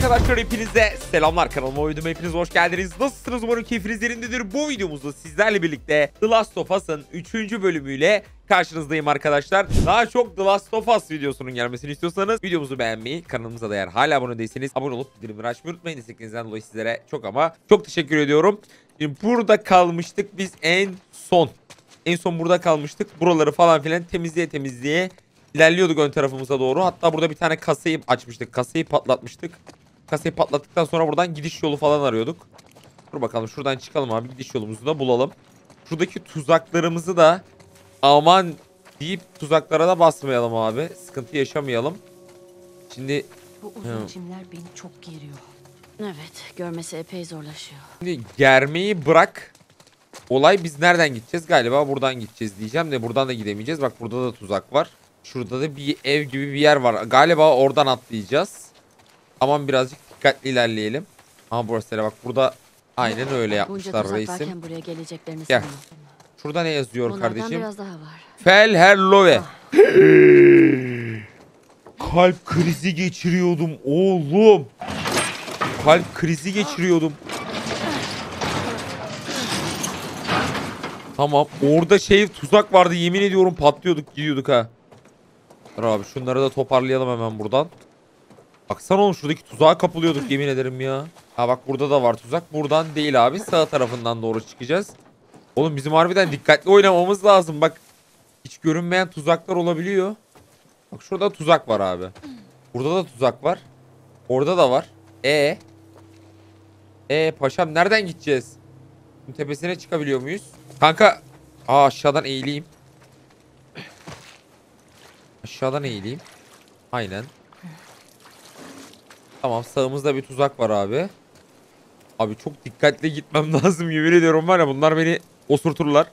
Arkadaşlar hepinize selamlar kanalıma uydum hepiniz hoş geldiniz. Nasılsınız umarım keyfiniz yerindedir. Bu videomuzda sizlerle birlikte The Last of Us'ın 3. bölümüyle karşınızdayım arkadaşlar. Daha çok The Last of Us videosunun gelmesini istiyorsanız videomuzu beğenmeyi, kanalımıza da eğer hala abone değilseniz abone olup bildirimleri açmayı unutmayın. Desteklerinizden dolayı sizlere çok ama çok teşekkür ediyorum. Şimdi burada kalmıştık biz en son. En son burada kalmıştık. Buraları falan filan temizliğe temizliğe ilerliyorduk ön tarafımıza doğru. Hatta burada bir tane kasayı açmıştık. Kasayı patlatmıştık. Kasayı patlattıktan sonra buradan gidiş yolu falan arıyorduk. Dur bakalım şuradan çıkalım abi. Gidiş yolumuzu da bulalım. Şuradaki tuzaklarımızı da aman deyip tuzaklara da basmayalım abi. Sıkıntı yaşamayalım. Şimdi Bu uzun çimler beni çok geriyor. Evet, görmesi epey zorlaşıyor. Şimdi germeyi bırak. Olay biz nereden gideceğiz? Galiba buradan gideceğiz diyeceğim de buradan da gidemeyeceğiz. Bak burada da tuzak var. Şurada da bir ev gibi bir yer var. Galiba oradan atlayacağız. Aman birazcık dikkatli ilerleyelim. Ama burası bak burada aynen öyle yapmışlar reisim. buraya geleceklerini Gel. sanmam. Şurada ne yazıyor Onlardan kardeşim? biraz daha var. Herlove. Kalp krizi geçiriyordum oğlum. Kalp krizi geçiriyordum. Tamam. Orada şey tuzak vardı yemin ediyorum patlıyorduk gidiyorduk ha. Dur abi şunları da toparlayalım hemen buradan. Baksana oğlum şuradaki tuzağa kapılıyorduk yemin ederim ya. Ha bak burada da var tuzak. Buradan değil abi sağ tarafından doğru çıkacağız. Oğlum bizim harbiden dikkatli oynamamız lazım. Bak hiç görünmeyen tuzaklar olabiliyor. Bak şurada tuzak var abi. Burada da tuzak var. Orada da var. E. E paşam nereden gideceğiz? Bunun tepesine çıkabiliyor muyuz? Kanka. Aa aşağıdan eğileyim. Aşağıdan eğileyim. Aynen. Tamam sağımızda bir tuzak var abi. Abi çok dikkatli gitmem lazım yemin ediyorum var ya bunlar beni osurturlar.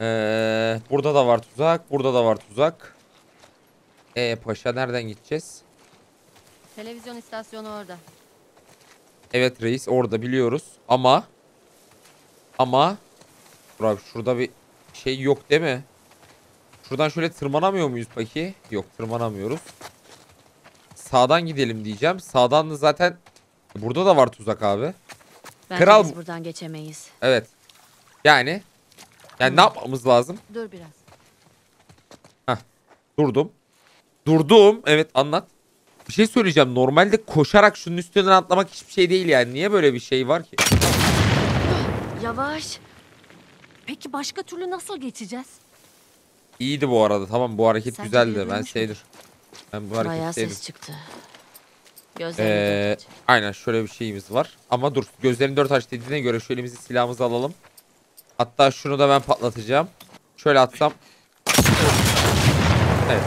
Ee, burada da var tuzak. Burada da var tuzak. E paşa nereden gideceğiz? Televizyon istasyonu orada. Evet reis orada biliyoruz. Ama ama abi şurada bir şey yok değil mi? Şuradan şöyle tırmanamıyor muyuz peki? Yok tırmanamıyoruz. Sağdan gidelim diyeceğim. Sağdan da zaten burada da var tuzak abi. Bence Kral- biz buradan geçemeyiz. Evet. Yani yani ne yapmamız lazım? Dur biraz. Durdum. Durdum. Evet anlat. Bir şey söyleyeceğim. Normalde koşarak şunun üstünden atlamak hiçbir şey değil yani. Niye böyle bir şey var ki? Yavaş. Peki başka türlü nasıl geçeceğiz? İyiydi bu arada. Tamam bu hareket Sence güzeldi. Ben yürünmüş sevdim. Ben bu Bayağı hareketi sevdim. ses çıktı. Gözlerini Ee, dört aç. aynen şöyle bir şeyimiz var. Ama dur gözlerini dört aç dediğine göre şöyle elimizi silahımızı alalım. Hatta şunu da ben patlatacağım. Şöyle atsam. Evet.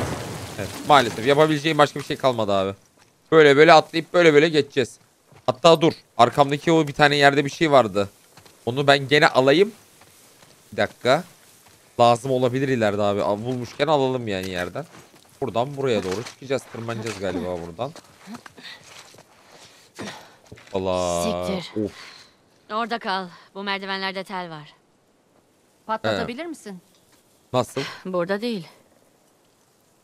Evet maalesef yapabileceğim başka bir şey kalmadı abi. Böyle böyle atlayıp böyle böyle geçeceğiz. Hatta dur arkamdaki o bir tane yerde bir şey vardı. Onu ben gene alayım. Bir dakika. Lazım olabilir ileride abi. Al- Bulmuşken alalım yani yerden. Buradan buraya doğru çıkacağız. Tırmanacağız galiba buradan. Siktir. Of. Orada kal. Bu merdivenlerde tel var. Patlatabilir misin? Nasıl? Burada değil.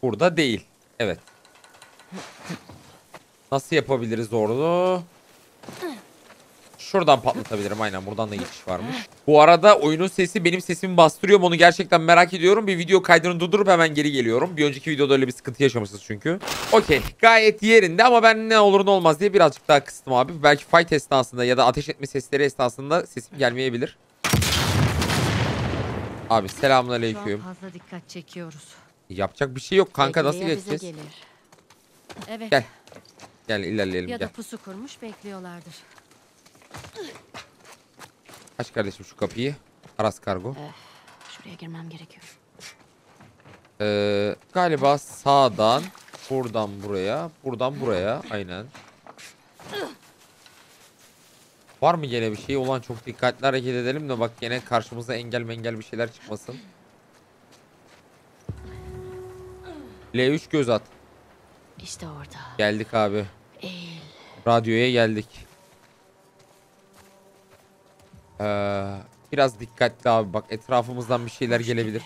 Burada değil. Evet. Nasıl yapabiliriz orada? Şuradan patlatabilirim aynen buradan da geçiş varmış. Bu arada oyunun sesi benim sesimi bastırıyor mu onu gerçekten merak ediyorum. Bir video kaydını durdurup hemen geri geliyorum. Bir önceki videoda öyle bir sıkıntı yaşamışız çünkü. Okey gayet yerinde ama ben ne olur ne olmaz diye birazcık daha kıstım abi. Belki fight esnasında ya da ateş etme sesleri esnasında sesim gelmeyebilir. Abi selamünaleyküm. fazla dikkat çekiyoruz. Yapacak bir şey yok kanka nasıl bize geçeceğiz? gelir. Evet. Gel. Gel ilerleyelim Ya gel. da pusu kurmuş bekliyorlardır. Aç kardeşim şu kapıyı. Aras kargo. Şuraya girmem gerekiyor. Ee, galiba sağdan buradan buraya, buradan buraya. Aynen. Var mı gene bir şey? Olan çok dikkatli hareket edelim de bak gene karşımıza engel mengel bir şeyler çıkmasın. L3 göz at. İşte orada. Geldik abi. Eğil. Radyoya geldik. Ee, biraz dikkatli abi bak etrafımızdan bir şeyler gelebilir.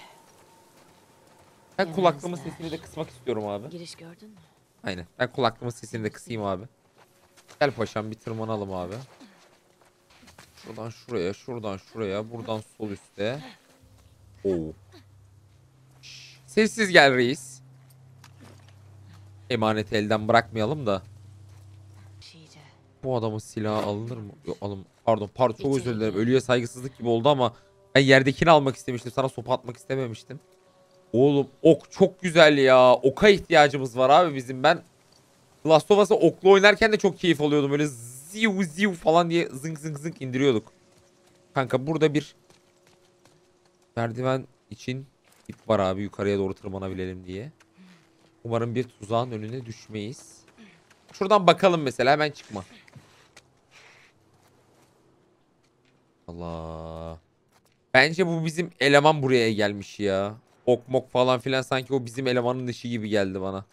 Ben kulaklığımın sesini de kısmak istiyorum abi. Giriş gördün mü? Aynen. Ben kulaklığımın sesini de kısayım abi. Gel paşam bir tırmanalım abi. Şuradan şuraya, şuradan şuraya, buradan sol üste. Oo. Şş, Sessiz gel reis. Emaneti elden bırakmayalım da. Bu adamın silahı alınır mı? Yok alın. Pardon pardon çok özür dilerim. Ölüye saygısızlık gibi oldu ama ben yerdekini almak istemiştim. Sana sopa atmak istememiştim. Oğlum ok çok güzel ya. Oka ihtiyacımız var abi bizim. Ben Last of Us'ı oklu oynarken de çok keyif alıyordum. Böyle ziu ziu falan diye zınk zınk zınk indiriyorduk. Kanka burada bir merdiven için ip var abi yukarıya doğru tırmanabilelim diye. Umarım bir tuzağın önüne düşmeyiz. Şuradan bakalım mesela hemen çıkma. Allah. Bence bu bizim eleman buraya gelmiş ya. Ok mok falan filan sanki o bizim elemanın işi gibi geldi bana.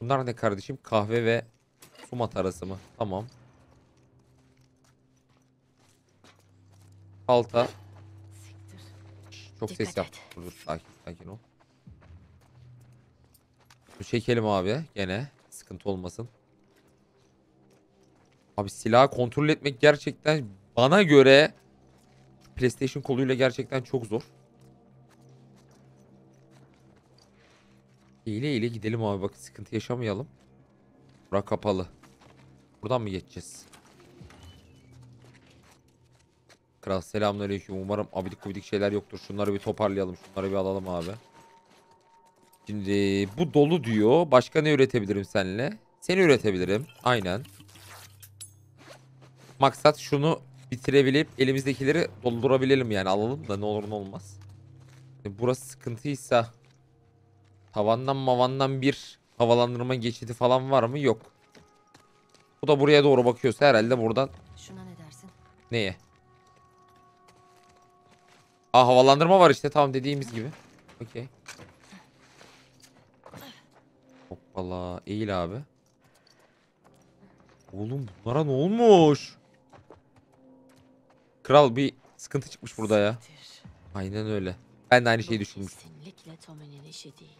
Bunlar ne kardeşim? Kahve ve su matarası mı? Tamam. Şş, Çok Dikkat ses yap. et. Dur dur sakin sakin ol. Dur çekelim abi gene. Sıkıntı olmasın. Abi silahı kontrol etmek gerçekten bana göre PlayStation koluyla gerçekten çok zor. İyile iyile gidelim abi bak sıkıntı yaşamayalım. Bura kapalı. Buradan mı geçeceğiz? Kral selamünaleyküm. Umarım abidik gubidik şeyler yoktur. Şunları bir toparlayalım. Şunları bir alalım abi. Şimdi bu dolu diyor. Başka ne üretebilirim seninle? Seni üretebilirim. Aynen. Maksat şunu bitirebilip elimizdekileri doldurabilelim yani. Alalım da ne olur ne olmaz. Şimdi Burası sıkıntıysa tavandan mavandan bir havalandırma geçidi falan var mı? Yok. Bu da buraya doğru bakıyorsa herhalde buradan Şuna ne dersin? Neye? Aa havalandırma var işte tamam dediğimiz gibi. Okey. Hoppala eğil abi. Oğlum bunlara ne olmuş? Kral bir sıkıntı çıkmış burada ya. Aynen öyle. Ben de aynı şeyi düşünmüştüm. Kesinlikle Tommy'nin işi değil.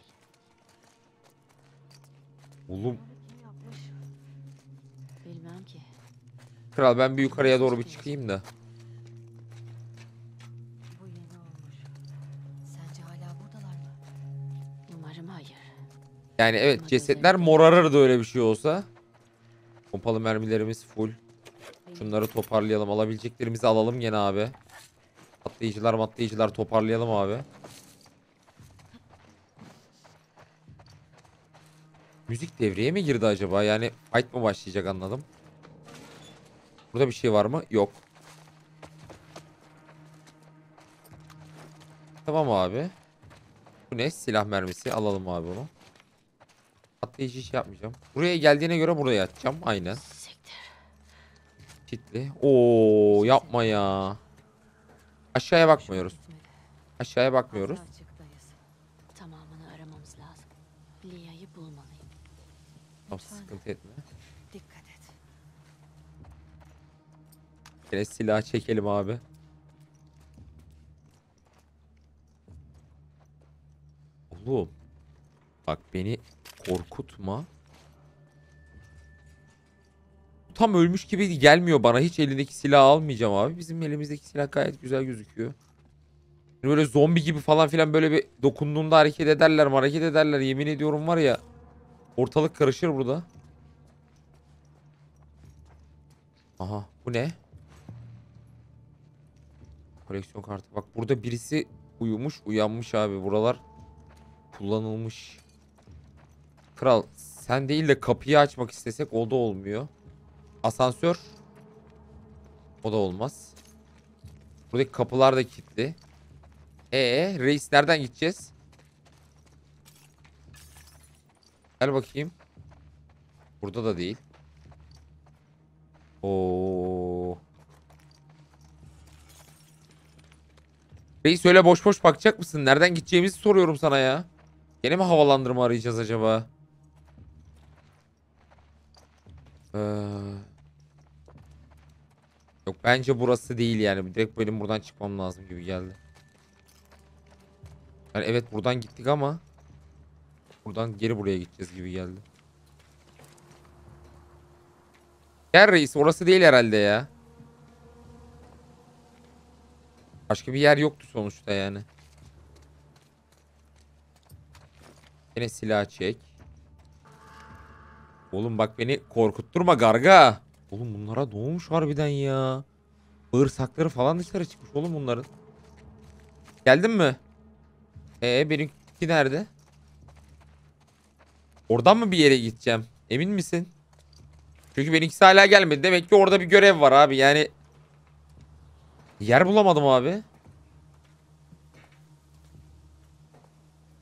Oğlum Bunu kim yapmış? Bilmem ki. kral ben bir yukarıya doğru bir çıkayım da. Bu yeni olmuş. Sence hala buradalar mı? Umarım hayır. Yani evet cesetler morarırdı öyle bir şey olsa. Pompalı mermilerimiz full. Şunları toparlayalım. Alabileceklerimizi alalım gene abi. Atlayıcılar matlayıcılar toparlayalım abi. Müzik devreye mi girdi acaba? Yani fight mı başlayacak anladım. Burada bir şey var mı? Yok. Tamam abi. Bu ne? Silah mermisi. Alalım abi onu. Atlayıcı iş yapmayacağım. Buraya geldiğine göre buraya atacağım. Aynen. Kitli. Oo yapma ya. Aşağıya bakmıyoruz. Aşağıya bakmıyoruz. Tamamını aramamız lazım. Lia'yı bulmalıyım. Tamam sıkıntı etme. Dikkat et. Yine silah çekelim abi. Oğlum. Bak beni korkutma. Tam ölmüş gibi gelmiyor bana. Hiç elindeki silahı almayacağım abi. Bizim elimizdeki silah gayet güzel gözüküyor. Böyle zombi gibi falan filan böyle bir dokunduğunda hareket ederler hareket ederler. Yemin ediyorum var ya. Ortalık karışır burada. Aha bu ne? Koleksiyon kartı. Bak burada birisi uyumuş uyanmış abi. Buralar kullanılmış. Kral sen değil de kapıyı açmak istesek o da olmuyor. Asansör. O da olmaz. Buradaki kapılar da kilitli. Ee, reis nereden gideceğiz? Gel bakayım. Burada da değil. Oo. Reis öyle boş boş bakacak mısın? Nereden gideceğimizi soruyorum sana ya. Gene mi havalandırma arayacağız acaba? Ee... Yok bence burası değil yani. Direkt benim buradan çıkmam lazım gibi geldi. Yani evet buradan gittik ama buradan geri buraya gideceğiz gibi geldi. Gel reis orası değil herhalde ya. Başka bir yer yoktu sonuçta yani. Yine silah çek. Oğlum bak beni korkutturma garga. Oğlum bunlara doğmuş harbiden ya. Bağırsakları falan dışarı çıkmış oğlum bunların. Geldin mi? Ee benimki nerede? Oradan mı bir yere gideceğim? Emin misin? Çünkü benimkisi hala gelmedi. Demek ki orada bir görev var abi. Yani yer bulamadım abi.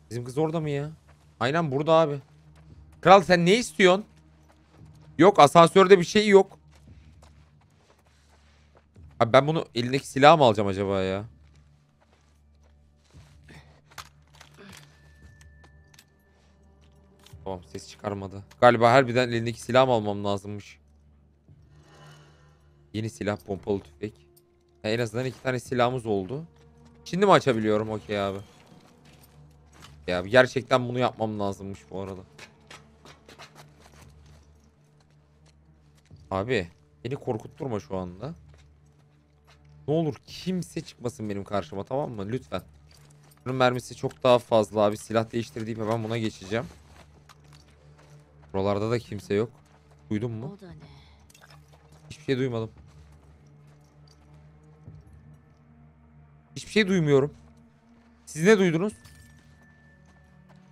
Bizim kız orada mı ya? Aynen burada abi. Kral sen ne istiyorsun? Yok asansörde bir şey yok. Abi ben bunu elindeki silah mı alacağım acaba ya? Tamam ses çıkarmadı. Galiba harbiden elindeki silah mı almam lazımmış. Yeni silah pompalı tüfek. Ha, en azından iki tane silahımız oldu. Şimdi mi açabiliyorum? Okey abi. Ya gerçekten bunu yapmam lazımmış bu arada. Abi beni korkutturma şu anda. Ne olur kimse çıkmasın benim karşıma tamam mı? Lütfen. Bunun mermisi çok daha fazla abi. Silah değiştirdiğim hemen buna geçeceğim. Buralarda da kimse yok. Duydun mu? Hiçbir şey duymadım. Hiçbir şey duymuyorum. Siz ne duydunuz?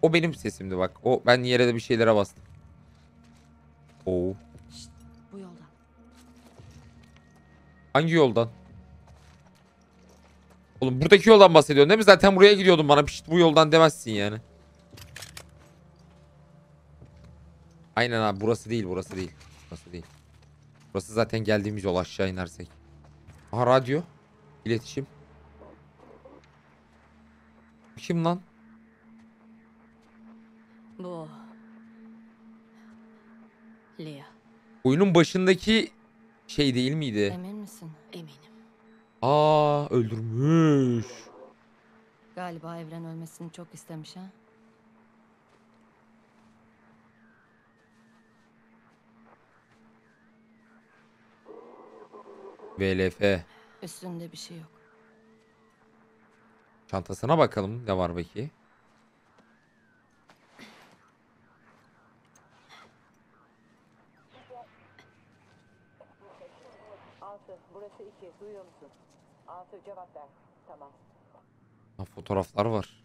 O benim sesimdi bak. O ben yere de bir şeylere bastım. Oo. Hangi yoldan? Oğlum buradaki yoldan bahsediyorsun değil mi? Zaten buraya gidiyordum bana pişt bu yoldan demezsin yani. Aynen abi burası değil burası değil. Burası değil. Burası zaten geldiğimiz yol aşağı inersek. Aha radyo. İletişim. Kim lan? Bu o. Lia. Oyunun başındaki şey değil miydi? Emin misin? Eminim. Aa öldürmüş. Galiba Evren ölmesini çok istemiş ha. VLF. Üstünde bir şey yok. Çantasına bakalım ne var peki? Altı, burası iki. Duyuyor musun? Altı, cevap ver. Tamam. Ha, fotoğraflar var.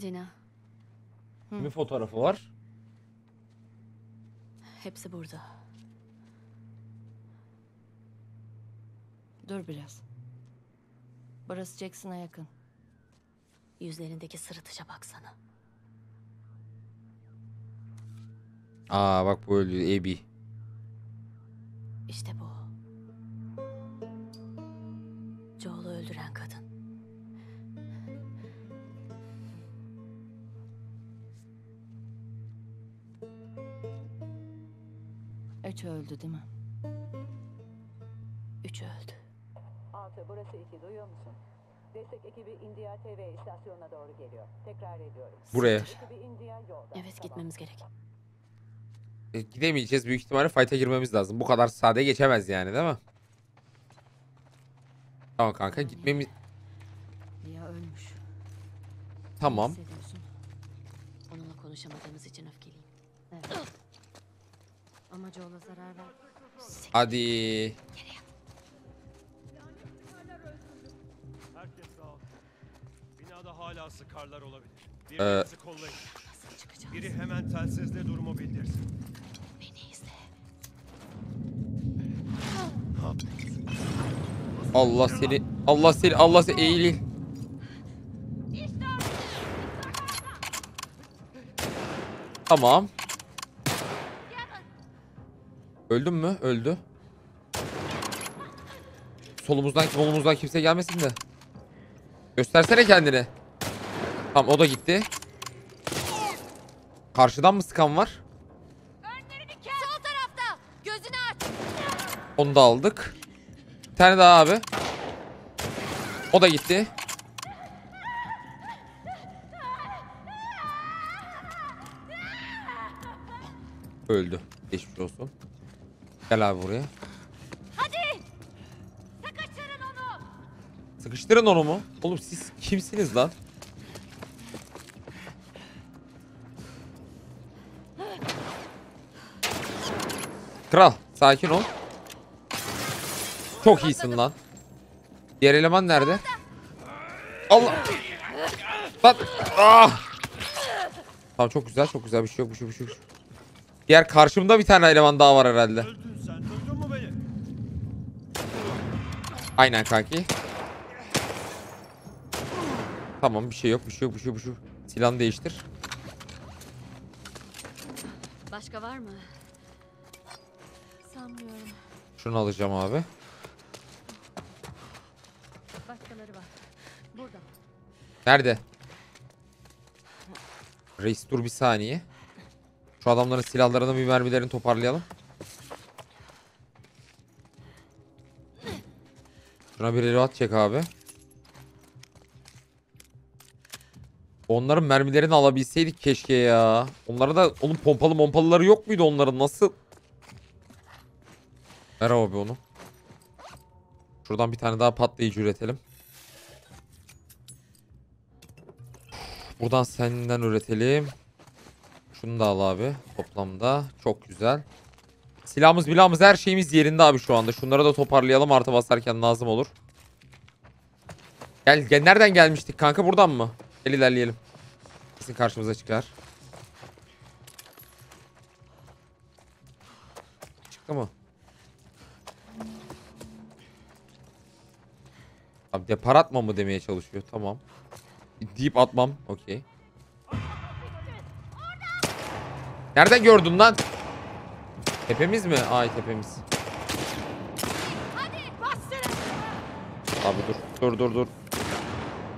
Dina. Kimin fotoğrafı var? Hepsi burada. Dur biraz. Burası Jackson'a yakın. Yüzlerindeki sırıtışa baksana. Aa bak bu öldü Ebi. İşte bu. Joel'u öldüren kadın. Üç öldü değil mi? Üç öldü. Altı, burası iki. Duyuyor musun? Destek ekibi India TV istasyonuna doğru geliyor. Tekrar ediyorum. Buraya. Ekibi India yolda. Evet Tamam. gitmemiz gerek. E, gidemeyeceğiz büyük ihtimalle fight'a girmemiz lazım. Bu kadar sade geçemez yani değil mi? Tamam kanka gitmemiz... Lia ölmüş. Tamam. Ne hissediyorsun? Onunla konuşamadığımız için öfkeliyim. Evet. Ama Joel'a zarar ver. Hadi. Herkes sağ ol. Binada hala sıkarlar olabilir. Ee, Birbirinizi kollayın. Nasıl çıkacağız? Biri hemen telsizle durumu bildirsin. Beni izle. Allah seni... Allah seni... Allah seni... Eğilin. Tamam. Öldün mü? Öldü. Solumuzdan solumuzdan kimse gelmesin de. Göstersene kendini. Tamam o da gitti. Karşıdan mı sıkan var? Onu da aldık. Bir tane daha abi. O da gitti. Öldü. Geçmiş olsun. Gel abi buraya. Sıkıştırın onu. Sıkıştırın onu mu? Oğlum siz kimsiniz lan? Kral sakin ol. Çok iyisin lan. Diğer eleman nerede? Allah. Lan. Ah. Tamam çok güzel çok güzel bir şey yok bir şey yok bir şey yok. Diğer karşımda bir tane eleman daha var herhalde. Aynen kanki. Tamam bir şey yok bir şey yok bir şey yok bir şey yok. Silahını değiştir. Başka var mı? Sanmıyorum. Şunu alacağım abi. Başkaları var. Burada. Nerede? Reis dur bir saniye. Şu adamların silahlarını bir mermilerini toparlayalım. Şuna bir reload çek abi. Onların mermilerini alabilseydik keşke ya. Onlara da onun pompalı mompalıları yok muydu onların nasıl? Ver abi onu. Şuradan bir tane daha patlayıcı üretelim. Buradan senden üretelim. Şunu da al abi toplamda. Çok güzel. Silahımız bilahımız her şeyimiz yerinde abi şu anda. Şunları da toparlayalım artı basarken lazım olur. Gel, gel nereden gelmiştik kanka buradan mı? Gel ilerleyelim. Kesin karşımıza çıkar. Çıktı mı? Abi depar mı demeye çalışıyor. Tamam. Deyip atmam. Okey. Nereden gördün lan? Tepemiz mi? Ay tepemiz. Abi dur. Dur dur dur.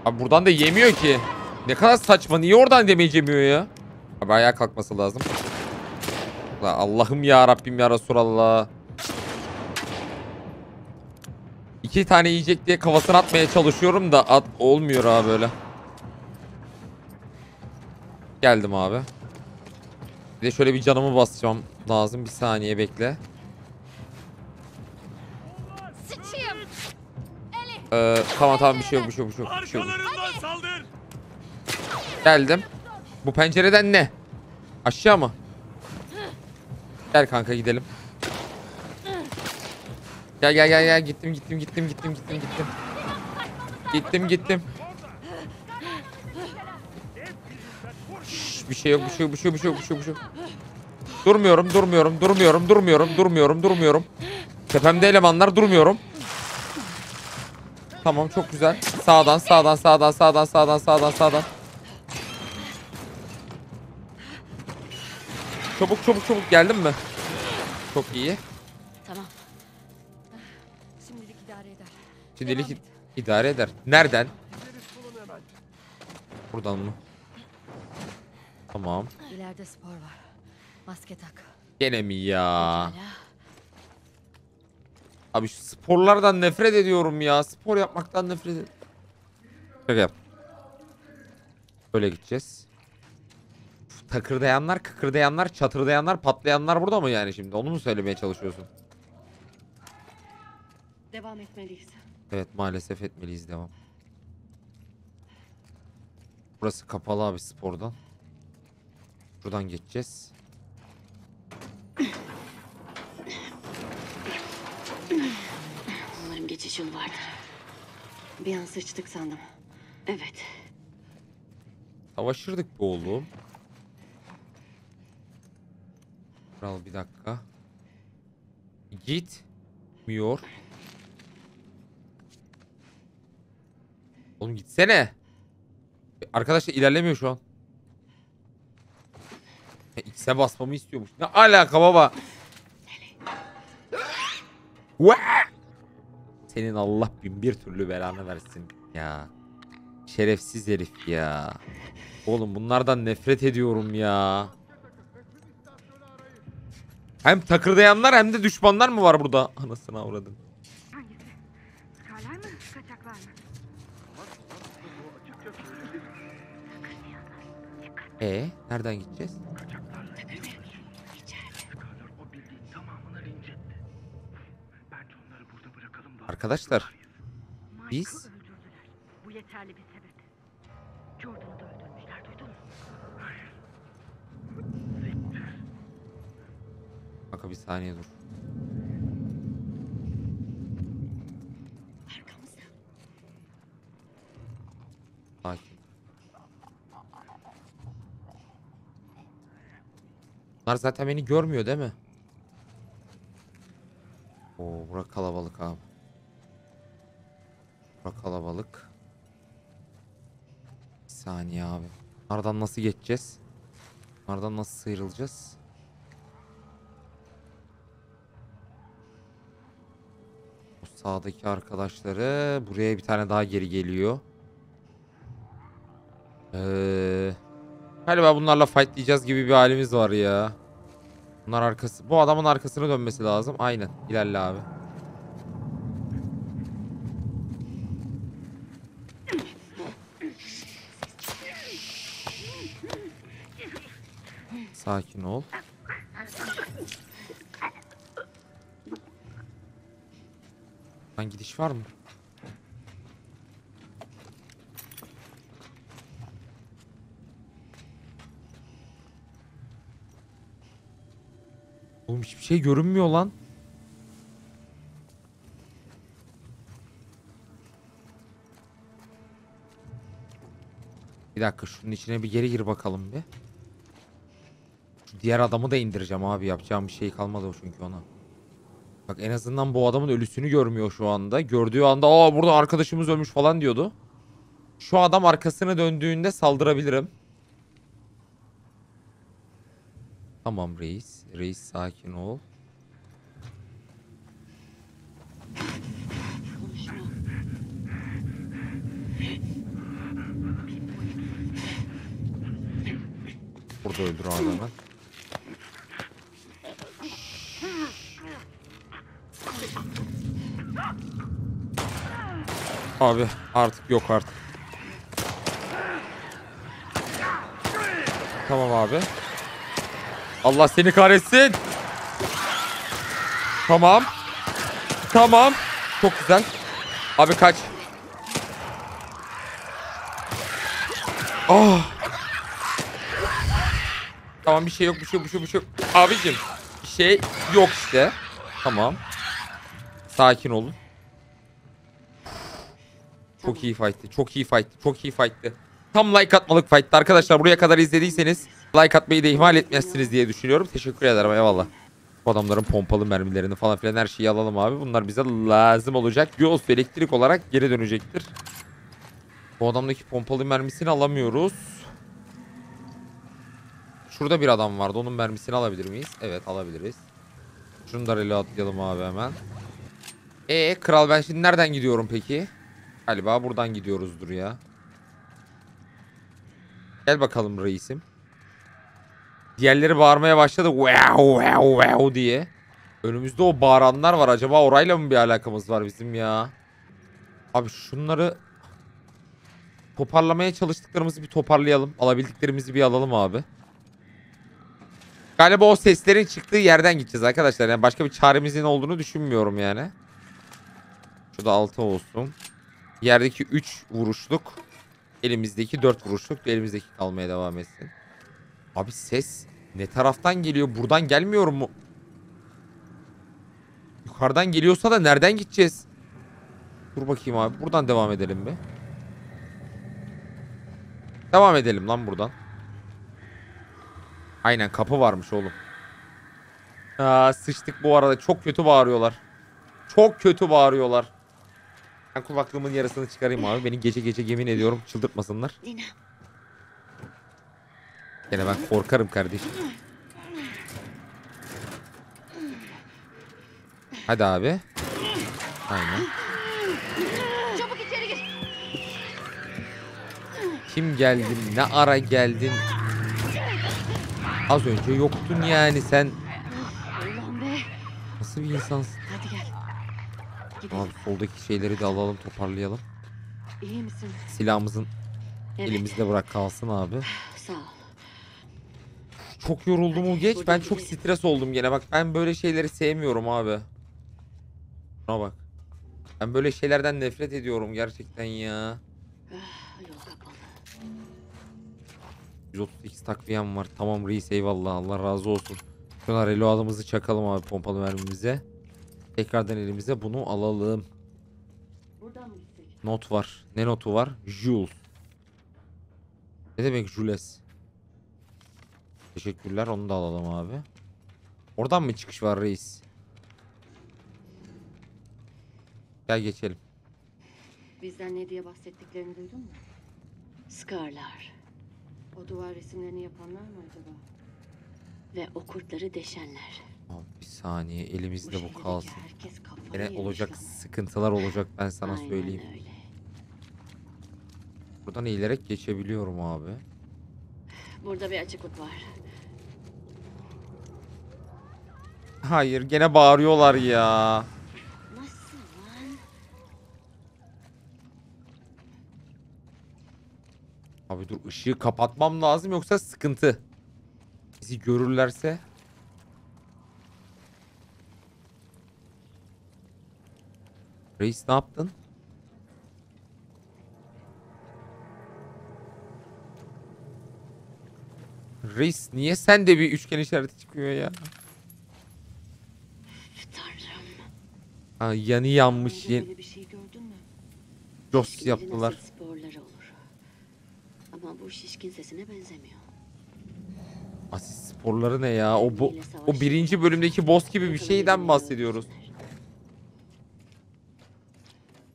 Abi buradan da yemiyor ki. Ne kadar saçma. Niye oradan damage yemiyor ya? Abi ayağa kalkması lazım. La Allah'ım ya Rabbim ya Resulallah. İki tane yiyecek diye kafasına atmaya çalışıyorum da at olmuyor abi böyle. Geldim abi. Bir de şöyle bir canımı basacağım lazım. Bir saniye bekle. Sıçayım. Ee, tamam tamam bir şey yok bir şey yok bir şey yok. Bir şey yok. Geldim. Bu pencereden ne? Aşağı mı? Gel kanka gidelim. Gel gel gel gel gittim gittim gittim gittim gittim gittim. Gittim gittim. Bir şey yok bir şey yok bir şey yok bir şey yok bir şey yok. bir şey yok. Durmuyorum durmuyorum durmuyorum durmuyorum durmuyorum durmuyorum. Tepemde elemanlar durmuyorum. Tamam çok güzel. Sağdan sağdan sağdan sağdan sağdan sağdan sağdan. Çabuk çabuk çabuk geldin mi? Çok iyi. Tamam. Şimdilik idare eder. Şimdilik idare eder. Nereden? Buradan mı? Tamam. İleride spor var. Maske tak. Gene mi ya? Abi şu sporlardan nefret ediyorum ya. Spor yapmaktan nefret ediyorum. Şaka yap. Böyle gideceğiz. Uf, Takırdayanlar, kıkırdayanlar, çatırdayanlar, patlayanlar burada mı yani şimdi? Onu mu söylemeye çalışıyorsun? Devam etmeliyiz. Evet maalesef etmeliyiz devam. Burası kapalı abi spordan. Şuradan geçeceğiz. Umarım geçiş yolu vardır. Bir an sıçtık sandım. Evet. Savaşırdık be oğlum. Kral bir dakika. Git. Miyor. Oğlum gitsene. Arkadaşlar ilerlemiyor şu an. X'e basmamı istiyormuş. Ne alaka baba? Senin Allah bin bir türlü belanı versin ya. Şerefsiz herif ya. Oğlum bunlardan nefret ediyorum ya. Hem takırdayanlar hem de düşmanlar mı var burada? Anasını avradın. E nereden gideceğiz? Arkadaşlar biz. Bu yeterli bir sebep. Jordan'ı da öldürmüşler duydun mu? Kanka bir saniye dur. Arkamızda. Sakin. Bunlar zaten beni görmüyor değil mi? Oo bura kalabalık abi. Bura kalabalık. Bir saniye abi. Bunlardan nasıl geçeceğiz? Bunlardan nasıl sıyrılacağız? O sağdaki arkadaşları buraya bir tane daha geri geliyor. Ee, galiba bunlarla fightlayacağız gibi bir halimiz var ya. Bunlar arkası. Bu adamın arkasını dönmesi lazım. Aynen. İlerle abi. Sakin ol. Lan gidiş var mı? Oğlum hiçbir şey görünmüyor lan. Bir dakika şunun içine bir geri gir bakalım bir. Diğer adamı da indireceğim abi. Yapacağım bir şey kalmadı o çünkü ona. Bak en azından bu adamın ölüsünü görmüyor şu anda. Gördüğü anda aa burada arkadaşımız ölmüş falan diyordu. Şu adam arkasını döndüğünde saldırabilirim. Tamam reis. Reis sakin ol. Burada öldür abi Abi artık yok artık. Tamam abi. Allah seni kahretsin. Tamam. Tamam. Çok güzel. Abi kaç. Oh. Tamam bir şey yok bir şey yok bir şey yok bir şey yok. Abicim bir şey yok işte. Tamam. Sakin olun. Çok iyi fight'ti. Çok iyi fight'ti. Çok iyi fight'ti. Tam like atmalık fight'ti arkadaşlar. Buraya kadar izlediyseniz like atmayı da ihmal etmezsiniz diye düşünüyorum. Teşekkür ederim eyvallah. Bu adamların pompalı mermilerini falan filan her şeyi alalım abi. Bunlar bize lazım olacak. Yol elektrik olarak geri dönecektir. Bu adamdaki pompalı mermisini alamıyoruz. Şurada bir adam vardı. Onun mermisini alabilir miyiz? Evet alabiliriz. Şunu da reload atlayalım abi hemen. E kral ben şimdi nereden gidiyorum peki? Galiba buradan gidiyoruzdur ya. Gel bakalım reisim. Diğerleri bağırmaya başladı. Wow wow wow diye. Önümüzde o bağıranlar var. Acaba orayla mı bir alakamız var bizim ya? Abi şunları toparlamaya çalıştıklarımızı bir toparlayalım. Alabildiklerimizi bir alalım abi. Galiba o seslerin çıktığı yerden gideceğiz arkadaşlar. Yani başka bir çaremizin olduğunu düşünmüyorum yani. Şurada 6 olsun. Yerdeki 3 vuruşluk. Elimizdeki 4 vuruşluk. Elimizdeki kalmaya devam etsin. Abi ses ne taraftan geliyor? Buradan gelmiyor mu? Yukarıdan geliyorsa da nereden gideceğiz? Dur bakayım abi. Buradan devam edelim bir. Devam edelim lan buradan. Aynen kapı varmış oğlum. Aa, sıçtık bu arada. Çok kötü bağırıyorlar. Çok kötü bağırıyorlar. Ben kulaklığımın yarısını çıkarayım abi. Beni gece gece yemin ediyorum çıldırtmasınlar. Gene ben korkarım kardeşim. Hadi abi. Aynen. Çabuk içeri gir. Kim geldin? Ne ara geldin? Az önce yoktun yani sen. Nasıl bir insansın? Abi soldaki şeyleri de alalım toparlayalım. İyi misin? Silahımızın Evet. elimizde bırak kalsın abi. Sağ ol. Çok yoruldum o geç. Ben çok stres oldum gene. Bak ben böyle şeyleri sevmiyorum abi. Şuna bak. Ben böyle şeylerden nefret ediyorum gerçekten ya. Ah, Yol kapalı. 138 takviyem var. Tamam reis eyvallah Allah razı olsun. Şuna reload'ımızı çakalım abi pompalı mermimize. Tekrardan elimize bunu alalım. Not var. Ne notu var? Jules. Ne demek Jules? Teşekkürler onu da alalım abi. Oradan mı çıkış var reis? Gel geçelim. Bizden ne diye bahsettiklerini duydun mu? Scarlar. O duvar resimlerini yapanlar mı acaba? Ve o kurtları deşenler. Abi bir saniye elimizde bu kalsın. Yine olacak sıkıntılar olacak ben sana Aynen söyleyeyim. öyle. Buradan eğilerek geçebiliyorum abi. Burada bir açıklık var. Hayır gene bağırıyorlar ya. Abi dur ışığı kapatmam lazım yoksa sıkıntı. Bizi görürlerse. Reis ne yaptın? Reis niye sende bir üçgen işareti çıkıyor ya? Ha, yanı yanmış. Yen... bir şey gördün mü? Jos yaptılar. asit sporları olur. Ama bu şişkin sesine benzemiyor. Asist sporları ne ya? O bu o birinci bölümdeki boss gibi bir şeyden bahsediyoruz.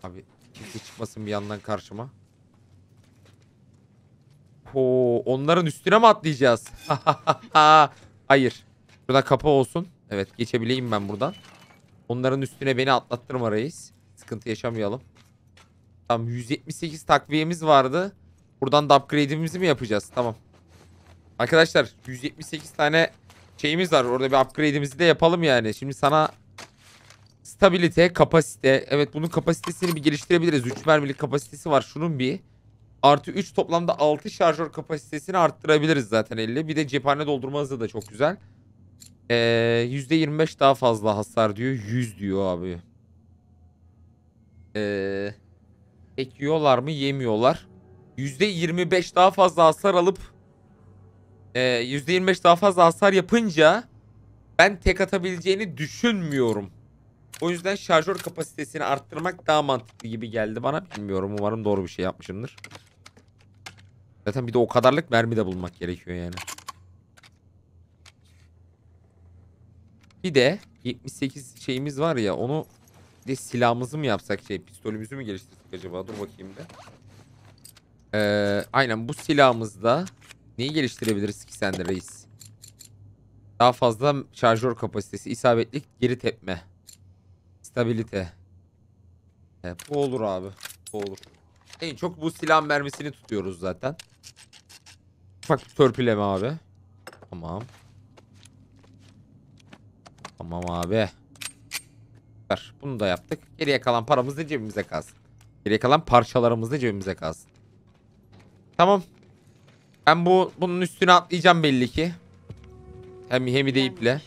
Abi kimse çıkmasın bir yandan karşıma. Oo, onların üstüne mi atlayacağız? Hayır. Şurada kapı olsun. Evet geçebileyim ben buradan. Onların üstüne beni atlattırma reis. Sıkıntı yaşamayalım. Tamam 178 takviyemiz vardı. Buradan da upgrade'imizi mi yapacağız? Tamam. Arkadaşlar 178 tane şeyimiz var. Orada bir upgrade'imizi de yapalım yani. Şimdi sana stabilite, kapasite. Evet bunun kapasitesini bir geliştirebiliriz. 3 mermilik kapasitesi var. Şunun bir. Artı 3 toplamda 6 şarjör kapasitesini arttırabiliriz zaten 50. Bir de cephane doldurma hızı da çok güzel. Ee, %25 daha fazla hasar diyor. 100 diyor abi. Ee, ek yiyorlar mı? Yemiyorlar. %25 daha fazla hasar alıp ee, %25 daha fazla hasar yapınca ben tek atabileceğini düşünmüyorum. O yüzden şarjör kapasitesini arttırmak daha mantıklı gibi geldi bana. Bilmiyorum umarım doğru bir şey yapmışımdır. Zaten bir de o kadarlık mermi de bulmak gerekiyor yani. Bir de 78 şeyimiz var ya onu bir de silahımızı mı yapsak şey pistolümüzü mü geliştirsek acaba dur bakayım bir. Ee, aynen bu silahımızda neyi geliştirebiliriz ki sende reis? Daha fazla şarjör kapasitesi, isabetlik, geri tepme. Stabilite. He, bu olur abi. Bu olur. En çok bu silah mermisini tutuyoruz zaten. Ufak bir törpüleme abi. Tamam. Tamam abi. Süper. Bunu da yaptık. Geriye kalan paramız da cebimize kalsın. Geriye kalan parçalarımız da cebimize kalsın. Tamam. Ben bu bunun üstüne atlayacağım belli ki. Hem hem de iple.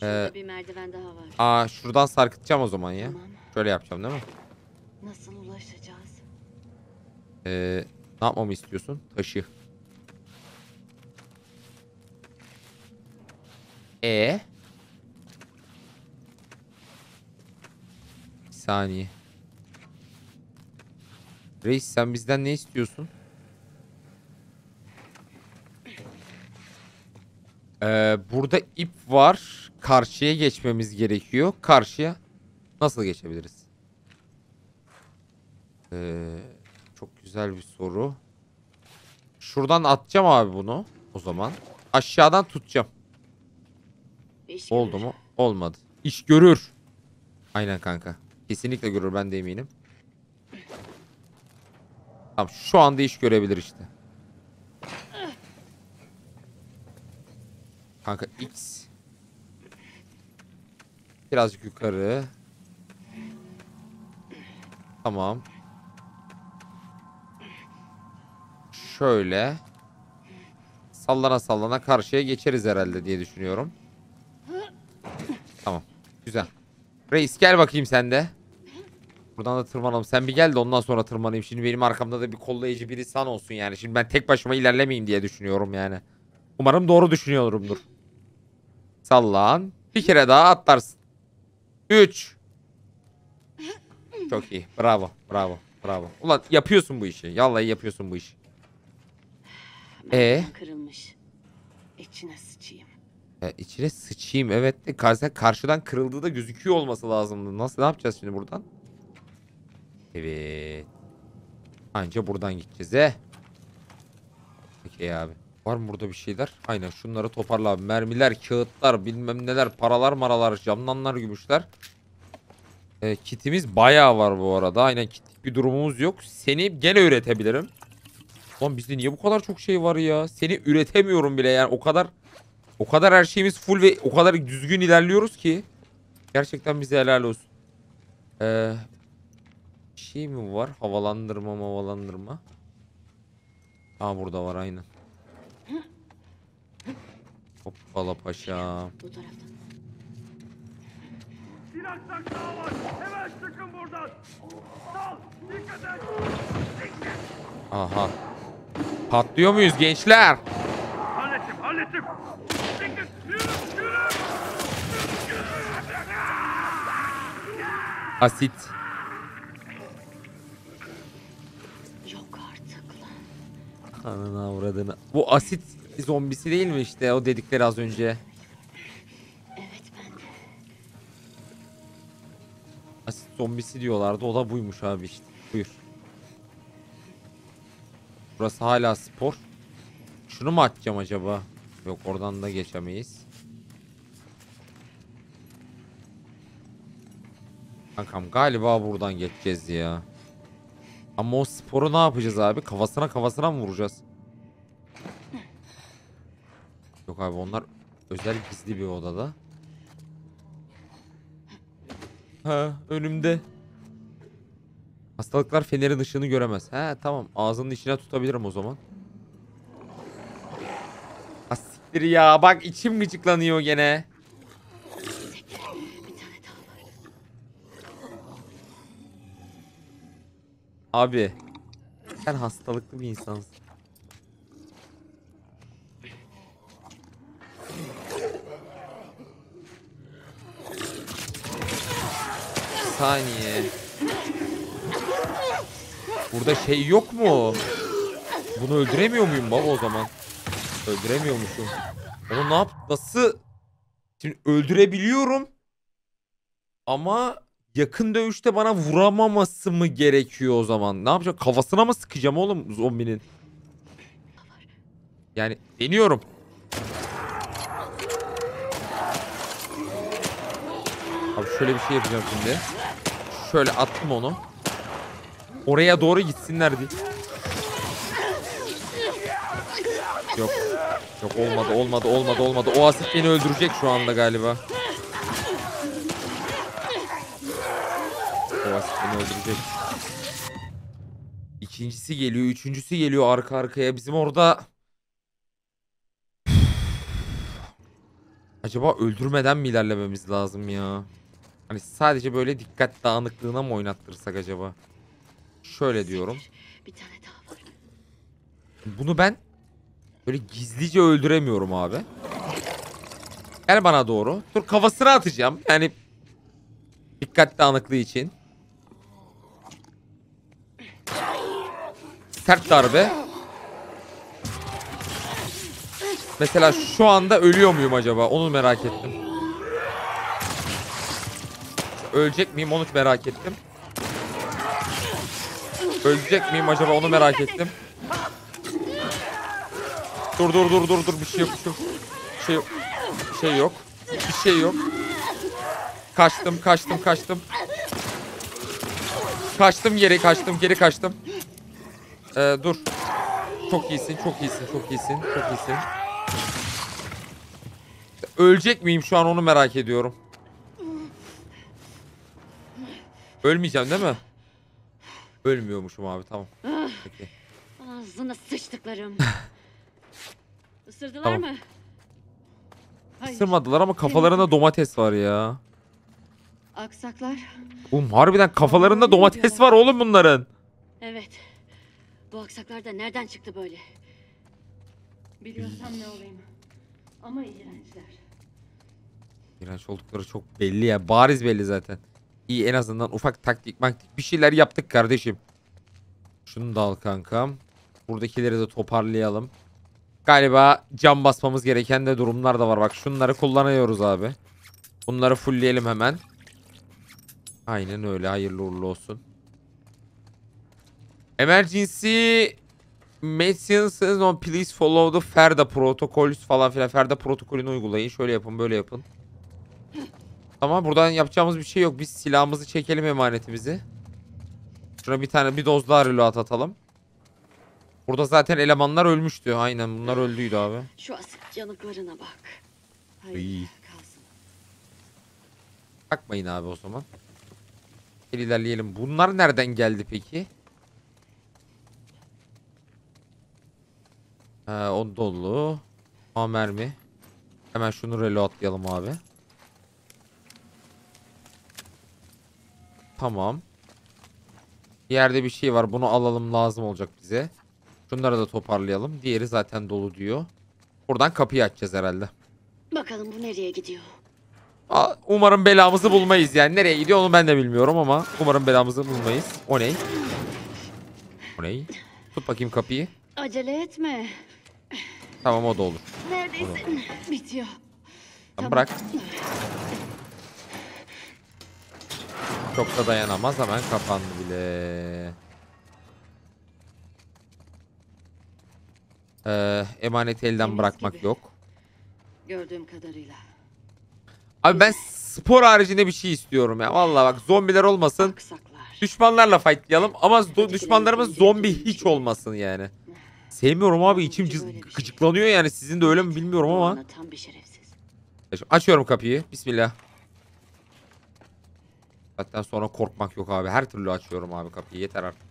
Şurada Ee, bir merdiven daha var. Aa şuradan sarkıtacağım o zaman ya. Tamam. Şöyle yapacağım değil mi? Nasıl ulaşacağız? Ee, ne yapmamı istiyorsun? Taşı. E. Bir saniye. Reis sen bizden ne istiyorsun? Ee, burada ip var. Karşıya geçmemiz gerekiyor. Karşıya nasıl geçebiliriz? Ee, çok güzel bir soru. Şuradan atacağım abi bunu o zaman. Aşağıdan tutacağım. İş Oldu görür. mu? Olmadı. İş görür. Aynen kanka. Kesinlikle görür ben de eminim. Tamam şu anda iş görebilir işte. Kanka X. Birazcık yukarı. Tamam. Şöyle. Sallana sallana karşıya geçeriz herhalde diye düşünüyorum. Tamam. Güzel. Reis gel bakayım sen de. Buradan da tırmanalım. Sen bir gel de ondan sonra tırmanayım. Şimdi benim arkamda da bir kollayıcı biri san olsun yani. Şimdi ben tek başıma ilerlemeyeyim diye düşünüyorum yani. Umarım doğru düşünüyorumdur. Sallan. Bir kere daha atlarsın. 3. Çok iyi. Bravo. Bravo. Bravo. Ulan yapıyorsun bu işi. Vallahi yapıyorsun bu işi. Ee? Merdiven kırılmış. İçine sıçayım. E, içine sıçayım evet de karşıdan, karşıdan kırıldığı da gözüküyor olması lazımdı. Nasıl ne yapacağız şimdi buradan? Evet. Anca buradan gideceğiz he. Peki abi. Var mı burada bir şeyler? Aynen şunları toparla abi. Mermiler, kağıtlar, bilmem neler, paralar, maralar, camlanlar, gümüşler. E, kitimiz bayağı var bu arada. Aynen kitlik bir durumumuz yok. Seni gene üretebilirim. Lan bizde niye bu kadar çok şey var ya? Seni üretemiyorum bile yani o kadar o kadar her şeyimiz full ve o kadar düzgün ilerliyoruz ki. Gerçekten bize helal olsun. Ee, şey mi var? Havalandırma havalandırma. Aa burada var aynen. Hoppala paşa. Bu taraftan. Daha var. Hemen çıkın buradan. Sal. Dikkat et. Aha. Patlıyor muyuz gençler? Hallettim hallettim. Dikkat. Yürü yürü. Asit. Yok artık lan. Ananı avradını. Bu asit zombisi değil mi işte o dedikleri az önce? Evet ben de. Asit zombisi diyorlardı. O da buymuş abi işte. Buyur. Burası hala spor. Şunu mu atacağım acaba? Yok oradan da geçemeyiz. Kankam galiba buradan geçeceğiz ya. Ama o sporu ne yapacağız abi? Kafasına kafasına mı vuracağız? Yok abi onlar özel gizli bir odada. Ha önümde. Hastalıklar fenerin ışığını göremez. He tamam ağzının içine tutabilirim o zaman. Ha siktir ya bak içim gıcıklanıyor gene. Abi sen hastalıklı bir insansın. Saniye. Burada şey yok mu? Bunu öldüremiyor muyum baba o zaman? Öldüremiyormuşum. Onu ne yap? Nasıl? Şimdi öldürebiliyorum. Ama yakın dövüşte bana vuramaması mı gerekiyor o zaman? Ne yapacağım? Kafasına mı sıkacağım oğlum zombinin? Yani deniyorum. Abi şöyle bir şey yapacağım şimdi. Şöyle attım onu. Oraya doğru gitsinler diye. Yok. Yok olmadı olmadı olmadı olmadı. O asit beni öldürecek şu anda galiba. O asit beni öldürecek. İkincisi geliyor, üçüncüsü geliyor arka arkaya. Bizim orada... Acaba öldürmeden mi ilerlememiz lazım ya? Hani sadece böyle dikkat dağınıklığına mı oynattırsak acaba? Şöyle diyorum. Bir tane daha var. Bunu ben böyle gizlice öldüremiyorum abi. Gel bana doğru. Dur kafasına atacağım. Yani dikkat dağınıklığı için. Sert darbe. Mesela şu anda ölüyor muyum acaba? Onu merak ettim. Ölecek miyim onu merak ettim. Ölecek miyim acaba onu merak ettim. Dur dur dur dur dur bir şey yok bir şey yok. Bir şey yok. Bir şey yok. Bir şey yok. Kaçtım kaçtım kaçtım. Kaçtım geri kaçtım geri kaçtım. Ee, dur. Çok iyisin çok iyisin çok iyisin çok iyisin. Ölecek miyim şu an onu merak ediyorum. Ölmeyeceğim değil mi? Ölmüyormuşum abi tamam. Peki. Ağzına sıçtıklarım. Isırdılar Tamam. mı? Hayır. Isırmadılar ama kafalarında domates var ya. Aksaklar. Oğlum harbiden kafalarında domates var oğlum bunların. Evet. Bu aksaklar da nereden çıktı böyle? Biliyorsam ne olayım. Ama iğrençler. İğrenç oldukları çok belli ya. Bariz belli zaten. İyi en azından ufak taktik maktik bir şeyler yaptık kardeşim. Şunu da al kankam. Buradakileri de toparlayalım. Galiba cam basmamız gereken de durumlar da var. Bak şunları kullanıyoruz abi. Bunları fullleyelim hemen. Aynen öyle. Hayırlı uğurlu olsun. Emergency Medicines no please follow the FERDA protocols falan filan. FERDA protokolünü uygulayın. Şöyle yapın böyle yapın. Tamam buradan yapacağımız bir şey yok. Biz silahımızı çekelim emanetimizi. Şuna bir tane bir doz daha reload atalım. Burada zaten elemanlar ölmüştü. Aynen bunlar öldüydü abi. Şu asık yanıklarına bak. Hayır İyi. kalsın. Bakmayın abi o zaman. Gel ilerleyelim. Bunlar nereden geldi peki? Ha, o dolu. Ha mermi. Hemen şunu reloadlayalım abi. Tamam. Bir yerde bir şey var. Bunu alalım lazım olacak bize. Şunları da toparlayalım. Diğeri zaten dolu diyor. Buradan kapıyı açacağız herhalde. Bakalım bu nereye gidiyor? Aa, Umarım belamızı bulmayız yani. Nereye gidiyor onu ben de bilmiyorum ama umarım belamızı bulmayız. O ne? O ne? Tut bakayım kapıyı. Acele etme. Tamam o da olur. Neredesin? Bitiyor. Tamam, bırak. Çok da dayanamaz hemen kapandı bile. Ee, emaneti elden Temiz bırakmak gibi. yok. Gördüğüm kadarıyla. Abi ben spor haricinde bir şey istiyorum ya. Vallahi bak zombiler olmasın. Aksaklar. Düşmanlarla fightlayalım ama zo- düşmanlarımız zombi hiç olmasın yani. Sevmiyorum abi içim cız- gıcıklanıyor yani sizin de öyle mi bilmiyorum ama. Açıyorum kapıyı. Bismillah. Zaten sonra korkmak yok abi. Her türlü açıyorum abi kapıyı. Yeter artık.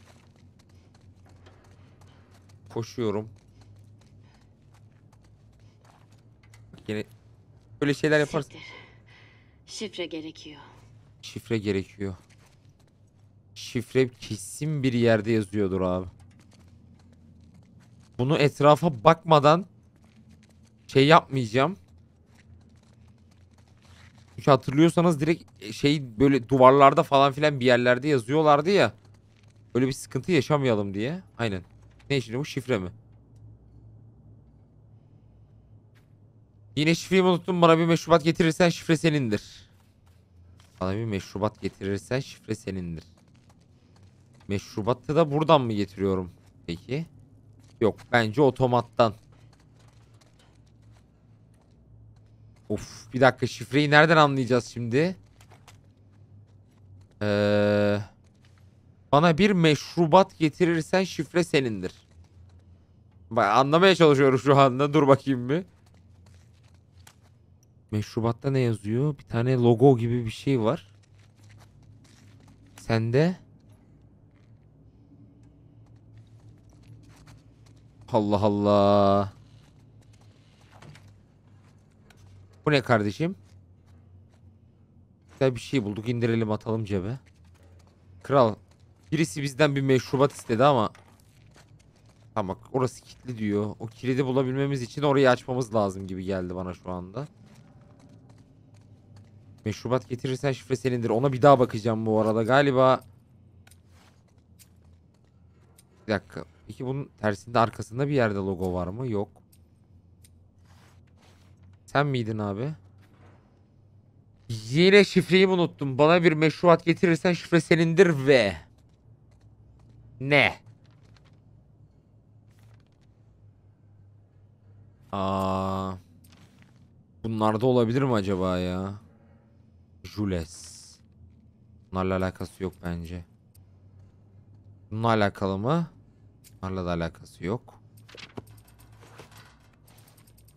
Koşuyorum. Yine böyle şeyler yaparız. Siktir. Şifre gerekiyor. Şifre gerekiyor. Şifre kesin bir yerde yazıyordur abi. Bunu etrafa bakmadan şey yapmayacağım. Çünkü hatırlıyorsanız direkt şey böyle duvarlarda falan filan bir yerlerde yazıyorlardı ya. Öyle bir sıkıntı yaşamayalım diye. Aynen. Ne şimdi bu şifre mi? Yine şifreyi unuttum bana bir meşrubat getirirsen şifre senindir. Bana bir meşrubat getirirsen şifre senindir. Meşrubatı da buradan mı getiriyorum peki? Yok bence otomattan. Of bir dakika şifreyi nereden anlayacağız şimdi? Ee, bana bir meşrubat getirirsen şifre senindir. Anlamaya çalışıyorum şu anda. Dur bakayım bir. Meşrubatta ne yazıyor? Bir tane logo gibi bir şey var. Sende? Allah Allah. Bu ne kardeşim? Güzel bir şey bulduk. indirelim atalım cebe. Kral. Birisi bizden bir meşrubat istedi ama. Tamam orası kilitli diyor. O kilidi bulabilmemiz için orayı açmamız lazım gibi geldi bana şu anda. Meşrubat getirirsen şifre senindir. Ona bir daha bakacağım bu arada. Galiba... Bir dakika. Peki bunun tersinde arkasında bir yerde logo var mı? Yok. Sen miydin abi? Yine şifreyi unuttum? Bana bir meşrubat getirirsen şifre senindir ve... Ne? Aa, bunlarda olabilir mi acaba ya? Jules. Bunlarla alakası yok bence. Bununla alakalı mı? Bunlarla da alakası yok.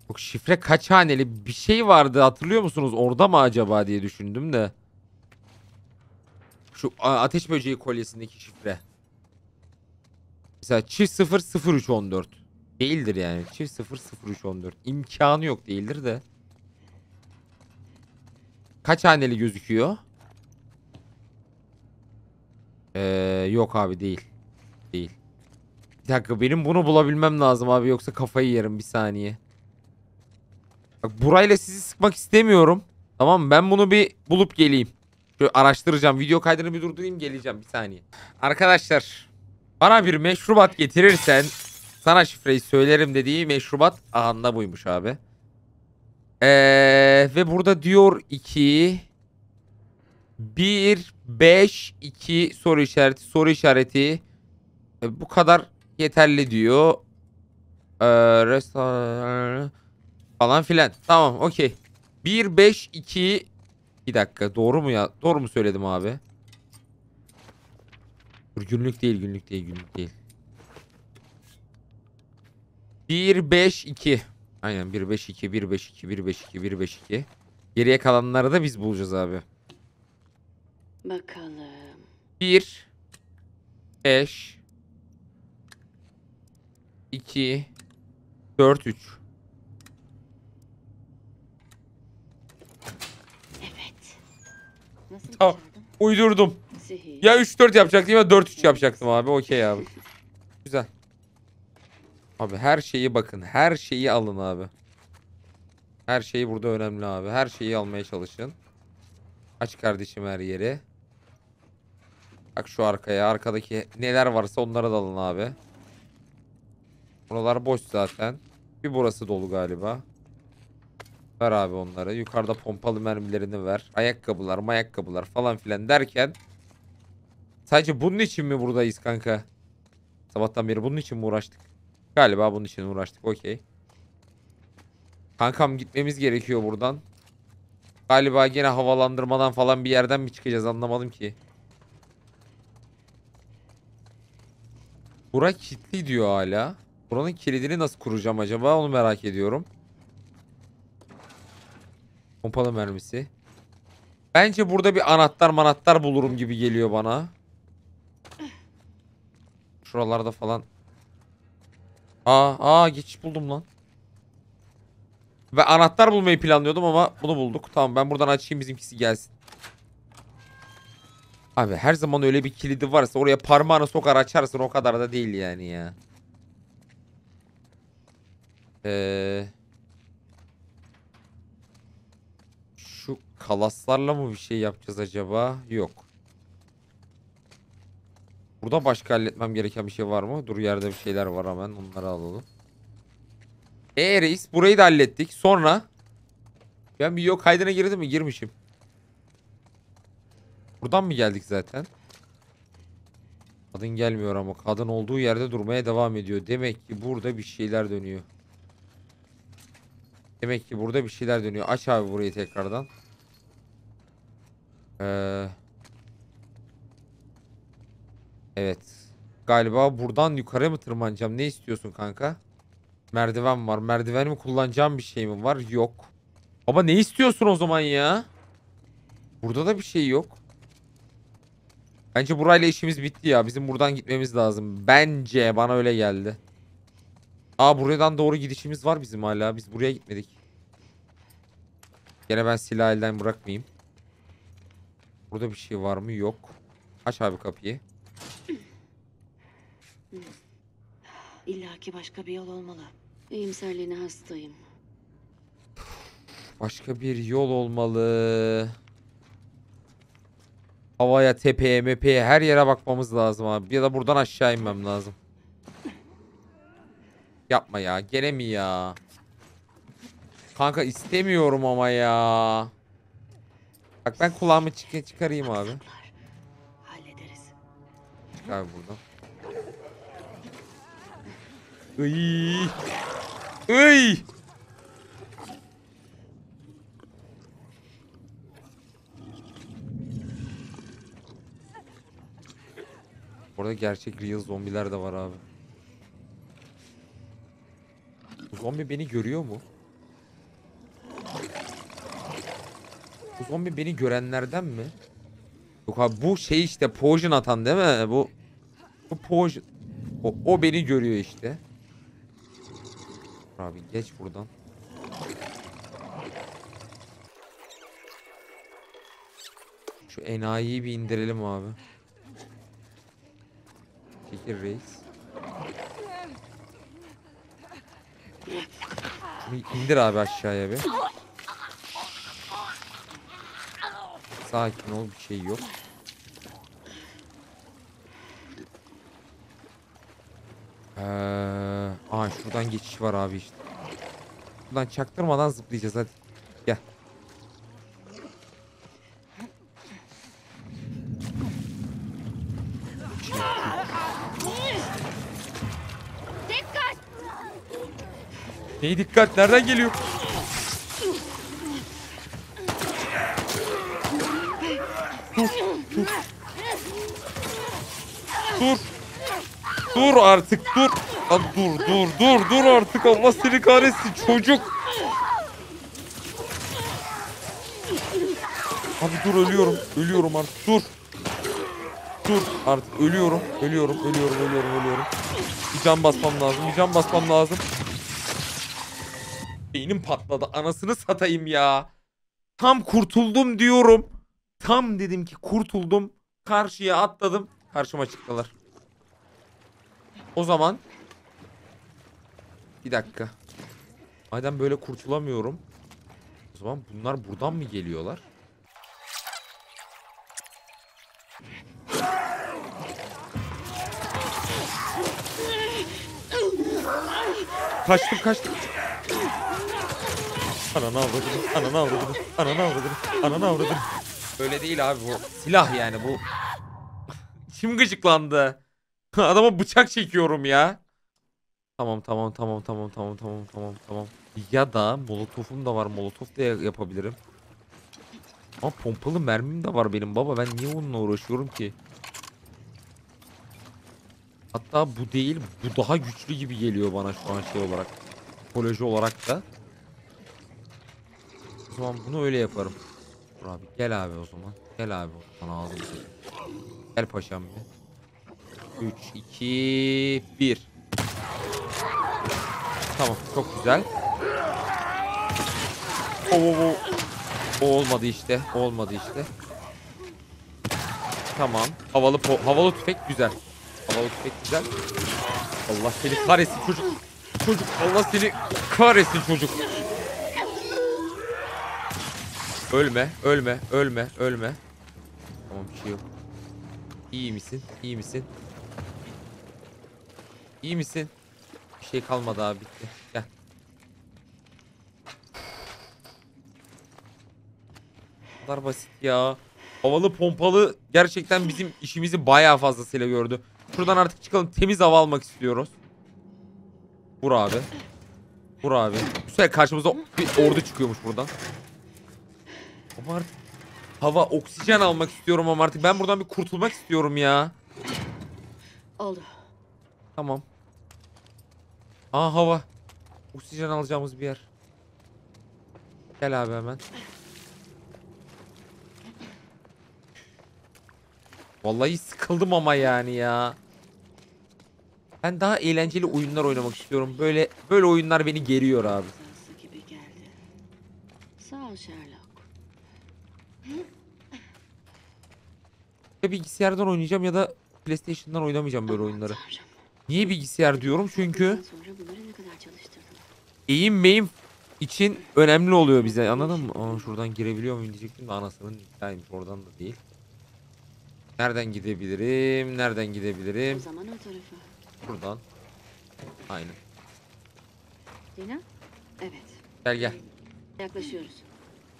Yok şifre kaç haneli bir şey vardı hatırlıyor musunuz? Orada mı acaba diye düşündüm de. Şu ateş böceği kolyesindeki şifre. Mesela çift 0 0314. Değildir yani. Çift 0 0314. İmkanı yok değildir de. Kaç haneli gözüküyor? yok abi değil. Değil. Bir dakika benim bunu bulabilmem lazım abi yoksa kafayı yerim bir saniye. Bak burayla sizi sıkmak istemiyorum. Tamam mı? Ben bunu bir bulup geleyim. Şöyle araştıracağım. Video kaydını bir durdurayım geleceğim bir saniye. Arkadaşlar bana bir meşrubat getirirsen sana şifreyi söylerim dediği meşrubat ahanda buymuş abi. Ee, ve burada diyor ki 1 5 2 soru işareti soru işareti E, bu kadar yeterli diyor. Ee, restoran falan filan. Tamam okey. 1 5 2 bir dakika doğru mu ya? Doğru mu söyledim abi? Dur, günlük değil günlük değil günlük değil. 1 5 2 Aynen 1 5 2 1 5 2 1 5 2 1 5 2 Geriye kalanları da biz bulacağız abi. Bakalım. 1 5 2 4 3 Evet. Başardın? Uydurdum. Ya 3 4 yapacaktım ya 4 3 yapacaktım abi. Okey abi. Güzel. Abi her şeyi bakın. Her şeyi alın abi. Her şey burada önemli abi. Her şeyi almaya çalışın. Aç kardeşim her yeri. Bak şu arkaya. Arkadaki neler varsa onları da alın abi. Buralar boş zaten. Bir burası dolu galiba. Ver abi onları. Yukarıda pompalı mermilerini ver. Ayakkabılar, mayakkabılar falan filan derken Sadece bunun için mi buradayız kanka? Sabahtan beri bunun için mi uğraştık? Galiba bunun için uğraştık. Okey. Kankam gitmemiz gerekiyor buradan. Galiba gene havalandırmadan falan bir yerden mi çıkacağız anlamadım ki. Bura kilitli diyor hala. Buranın kilidini nasıl kuracağım acaba onu merak ediyorum. Pompalı mermisi. Bence burada bir anahtar manattar bulurum gibi geliyor bana. Şuralarda falan. Aa, aa geçiş buldum lan. Ve anahtar bulmayı planlıyordum ama bunu bulduk. Tamam ben buradan açayım bizimkisi gelsin. Abi her zaman öyle bir kilidi varsa oraya parmağını sokar açarsın o kadar da değil yani ya. Ee, şu kalaslarla mı bir şey yapacağız acaba? Yok. Burada başka halletmem gereken bir şey var mı? Dur yerde bir şeyler var hemen onları alalım. Eee reis burayı da hallettik. Sonra ben bir yok kaydına girdim mi? Girmişim. Buradan mı geldik zaten? Kadın gelmiyor ama kadın olduğu yerde durmaya devam ediyor. Demek ki burada bir şeyler dönüyor. Demek ki burada bir şeyler dönüyor. Aç abi burayı tekrardan. Eee... Evet. Galiba buradan yukarı mı tırmanacağım? Ne istiyorsun kanka? Merdiven var. Merdiven mi kullanacağım bir şey mi var? Yok. Baba ne istiyorsun o zaman ya? Burada da bir şey yok. Bence burayla işimiz bitti ya. Bizim buradan gitmemiz lazım. Bence bana öyle geldi. Aa buradan doğru gidişimiz var bizim hala. Biz buraya gitmedik. Gene ben silahı elden bırakmayayım. Burada bir şey var mı? Yok. Aç abi kapıyı. İlla ki başka bir yol olmalı. İyimserliğine hastayım. Başka bir yol olmalı. Havaya, tepeye, mepeye her yere bakmamız lazım abi. Ya da buradan aşağı inmem lazım. Yapma ya. Gene mi ya? Kanka istemiyorum ama ya. Bak ben kulağımı çık çıkarayım abi. Çık abi buradan. Iy. Iy. Orada gerçek real zombiler de var abi. Bu zombi beni görüyor mu? Bu zombi beni görenlerden mi? Yok abi bu şey işte poison atan değil mi? Bu bu poison o, o beni görüyor işte. Abi geç buradan. Şu enayiyi bir indirelim abi. Fakir reis. Şunu indir abi aşağıya bir. Sakin ol bir şey yok. Ee, aa şuradan geçiş var abi işte. Buradan çaktırmadan zıplayacağız hadi. Gel. Dikkat! Neye dikkat? Nereden geliyor? Dur, dur. Dur. Dur artık dur. Lan dur dur dur dur artık Allah seni kahretsin çocuk. Abi dur ölüyorum. Ölüyorum artık dur. Dur artık ölüyorum. Ölüyorum ölüyorum ölüyorum ölüyorum. Bir can basmam lazım. Bir can basmam lazım. Beynim patladı. Anasını satayım ya. Tam kurtuldum diyorum. Tam dedim ki kurtuldum. Karşıya atladım. Karşıma çıktılar. O zaman bir dakika. Madem böyle kurtulamıyorum. O zaman bunlar buradan mı geliyorlar? Kaçtım kaçtım. Ananı avradını, ananı avradını, ananı avradını, ananı avradını. Böyle değil abi bu. Silah yani bu. İçim gıcıklandı. Adama bıçak çekiyorum ya. Tamam tamam tamam tamam tamam tamam tamam tamam. Ya da molotofum da var. Molotof da ya- yapabilirim. Ama pompalı mermim de var benim baba. Ben niye onunla uğraşıyorum ki? Hatta bu değil. Bu daha güçlü gibi geliyor bana şu an şey olarak. Psikoloji olarak da. O zaman bunu öyle yaparım. Dur abi gel abi o zaman. Gel abi o zaman ağzını. Gel paşam bir. 3, 2, 1. Tamam çok güzel. Oo, oo. O olmadı işte. Olmadı işte. Tamam. Havalı havalı tüfek güzel. Havalı tüfek güzel. Allah seni kahretsin çocuk. Çocuk Allah seni kahretsin çocuk. Ölme, ölme, ölme, ölme. Tamam bir şey yok. İyi misin? İyi misin? İyi misin? Bir şey kalmadı abi bitti. Gel. Bu kadar basit ya. Havalı pompalı gerçekten bizim işimizi bayağı fazlasıyla gördü. Şuradan artık çıkalım. Temiz hava almak istiyoruz. Vur abi. Vur abi. Sefer karşımıza bir ordu çıkıyormuş buradan. Ama artık hava oksijen almak istiyorum ama artık ben buradan bir kurtulmak istiyorum ya. Oldu. Tamam. Aa hava. Oksijen alacağımız bir yer. Gel abi hemen. Vallahi sıkıldım ama yani ya. Ben daha eğlenceli oyunlar oynamak istiyorum. Böyle böyle oyunlar beni geriyor abi. Sağ ol Sherlock. Ya bilgisayardan oynayacağım ya da PlayStation'dan oynamayacağım böyle oyunları. Tanrım. Niye bilgisayar diyorum? Çünkü eğim meyim için önemli oluyor bize. Anladın mı? Aa, şuradan girebiliyor muyum diyecektim de anasının nikahıymış. Oradan da değil. Nereden gidebilirim? Nereden gidebilirim? Buradan. Aynen. Dina? Evet. Gel gel. Yaklaşıyoruz.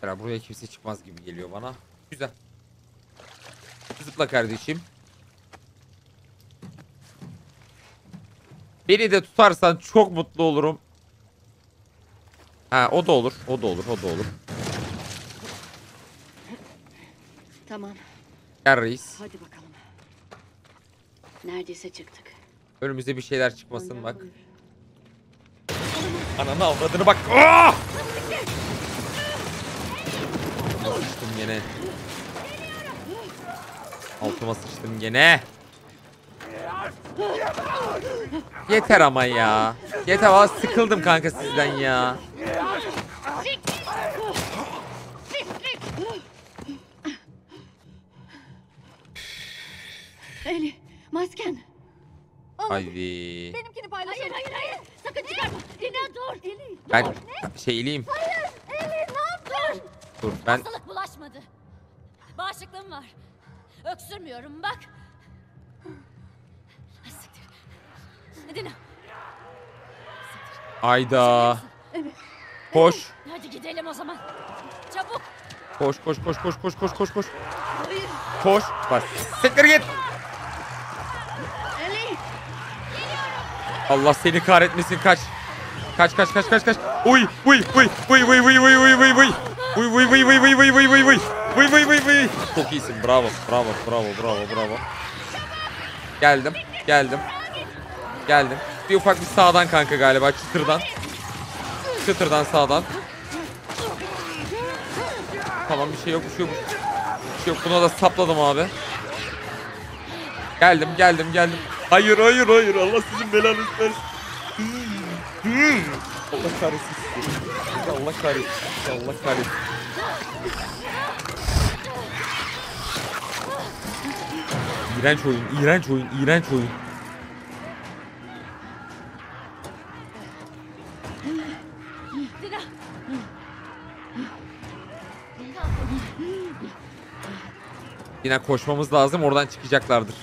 Beraber buraya kimse çıkmaz gibi geliyor bana. Güzel. Zıpla kardeşim. Beni de tutarsan çok mutlu olurum. Ha o da olur. O da olur. O da olur. Tamam. Gel reis. Hadi bakalım. Neredeyse çıktık. Önümüze bir şeyler çıkmasın bak. Ananı avradını bak. Ah! Sıçtım gene. Altıma sıçtım gene. Yeter ama ya. Yeter valla sıkıldım kanka sizden ya. Eli, masken. Haydi. Benimkini paylaşalım. Hayır hayır hayır. Sakın çıkarma. Dina dur. Eli. Ben şey eleyim. Eli ne yaptın? Dur ben Hastalık bulaşmadı. Bağışıklığım var. Öksürmüyorum bak. Dina. ayda. Koş. Hadi gidelim o zaman. Çabuk. Koş koş koş koş koş koş koş koş. Koş. Bak. Siktir git. Eli. Allah seni kahretmesin kaç. Kaç kaç kaç kaç kaç. Uy uy uy uy uy uy uy uy uy uy. Uy uy uy uy uy uy uy uy uy. Uy uy uy uy. Çok iyisin. Bravo. Bravo. Bravo. Bravo. Bravo. Geldim. Geldim. Geldim. Bir ufak bir sağdan kanka galiba çıtırdan. Çıtırdan sağdan. Tamam bir şey yok bir şey yok. Bir şey yok buna da sapladım abi. Geldim geldim geldim. Hayır hayır hayır Allah sizin belanızı versin. Allah kahretsin. Allah kahretsin. Allah kahretsin. İğrenç oyun, iğrenç oyun, iğrenç oyun. Yine koşmamız lazım oradan çıkacaklardır.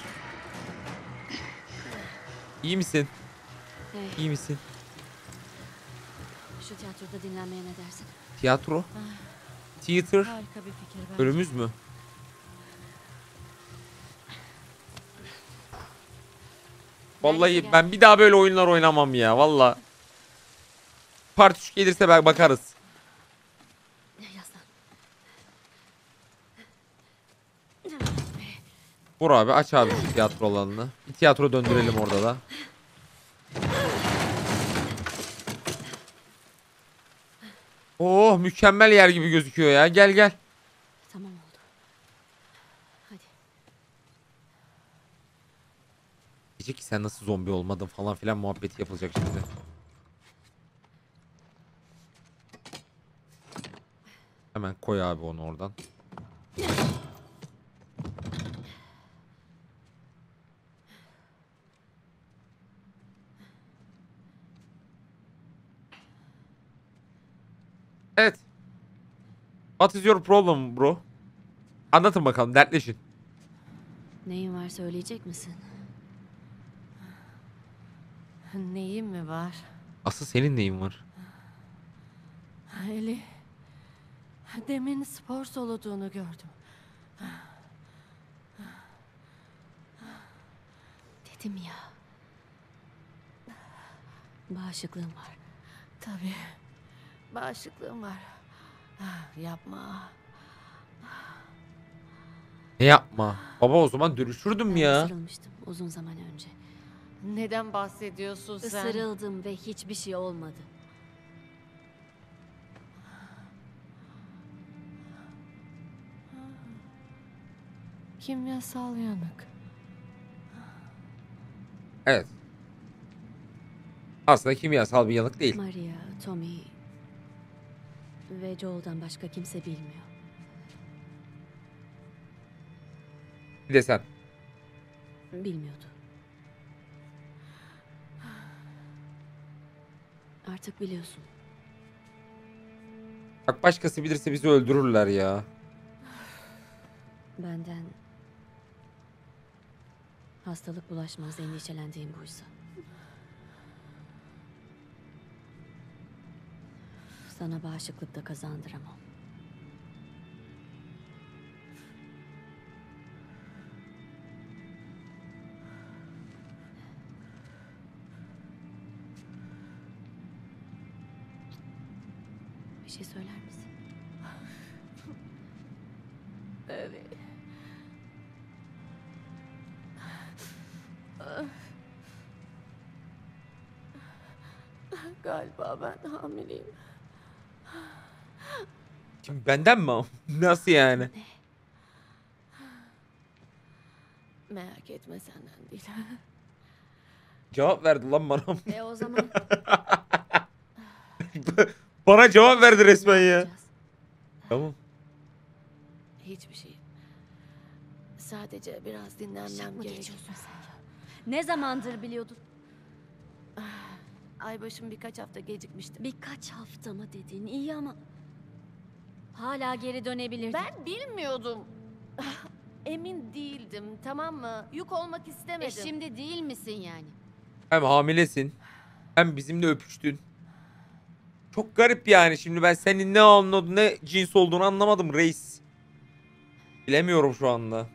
İyi misin? İyi misin? şu tiyatroda dinlenmeye ne dersin? Tiyatro? Theater? Harika bir fikir bence. Önümüz mü? Vallahi ben bir daha böyle oyunlar oynamam ya valla. Part 3 gelirse ben bakarız. Vur abi aç abi şu tiyatro alanını. Bir tiyatro döndürelim orada da. Oh mükemmel yer gibi gözüküyor ya. Gel gel. Tamam oldu. Hadi. Diyecek ki sen nasıl zombi olmadın falan filan muhabbeti yapılacak şimdi. Hemen koy abi onu oradan. Evet. What is your problem bro? Anlatın bakalım dertleşin. Neyin var söyleyecek misin? Neyim mi var? Asıl senin neyin var? Eli. Demin spor soluduğunu gördüm. Dedim ya. Bağışıklığım var. Tabii. Bağışıklığım var. Ah, Yapma. Ne yapma? Baba o zaman dönüşürdüm Ben ya. ısırılmıştım uzun zaman önce. Neden bahsediyorsun sen? Isırıldım ve hiçbir şey olmadı. Kimyasal yanık. Evet. Aslında kimyasal bir yanık değil. Maria, Tommy ve Joel'dan başka kimse bilmiyor. Bir de sen. Bilmiyordu. Artık biliyorsun. Bak başkası bilirse bizi öldürürler ya. Benden hastalık bulaşmaz endişelendiğim buysa. Sana bağışıklık da kazandıramam. Bir şey söyler misin? Evet. Galiba ben hamileyim. Kim benden mi? Nasıl yani? Merak etme senden değil. Cevap verdi lan bana. E o zaman bana cevap verdi resmen ya. yapacağız? Tamam. Hiçbir şey. Sadece biraz Şak dinlenmem mı gerekiyor. geçiyorsun sen ya? Ne zamandır biliyordun? Aybaşım birkaç hafta gecikmişti. Birkaç hafta mı dedin? İyi ama... Hala geri dönebilirdin. Ben bilmiyordum. Emin değildim tamam mı? Yük olmak E istemedim. şimdi değil misin yani? Hem hamilesin. Hem bizimle öpüştün. Çok garip yani. Şimdi ben senin ne anladın ne cins olduğunu anlamadım reis. Bilemiyorum şu anda.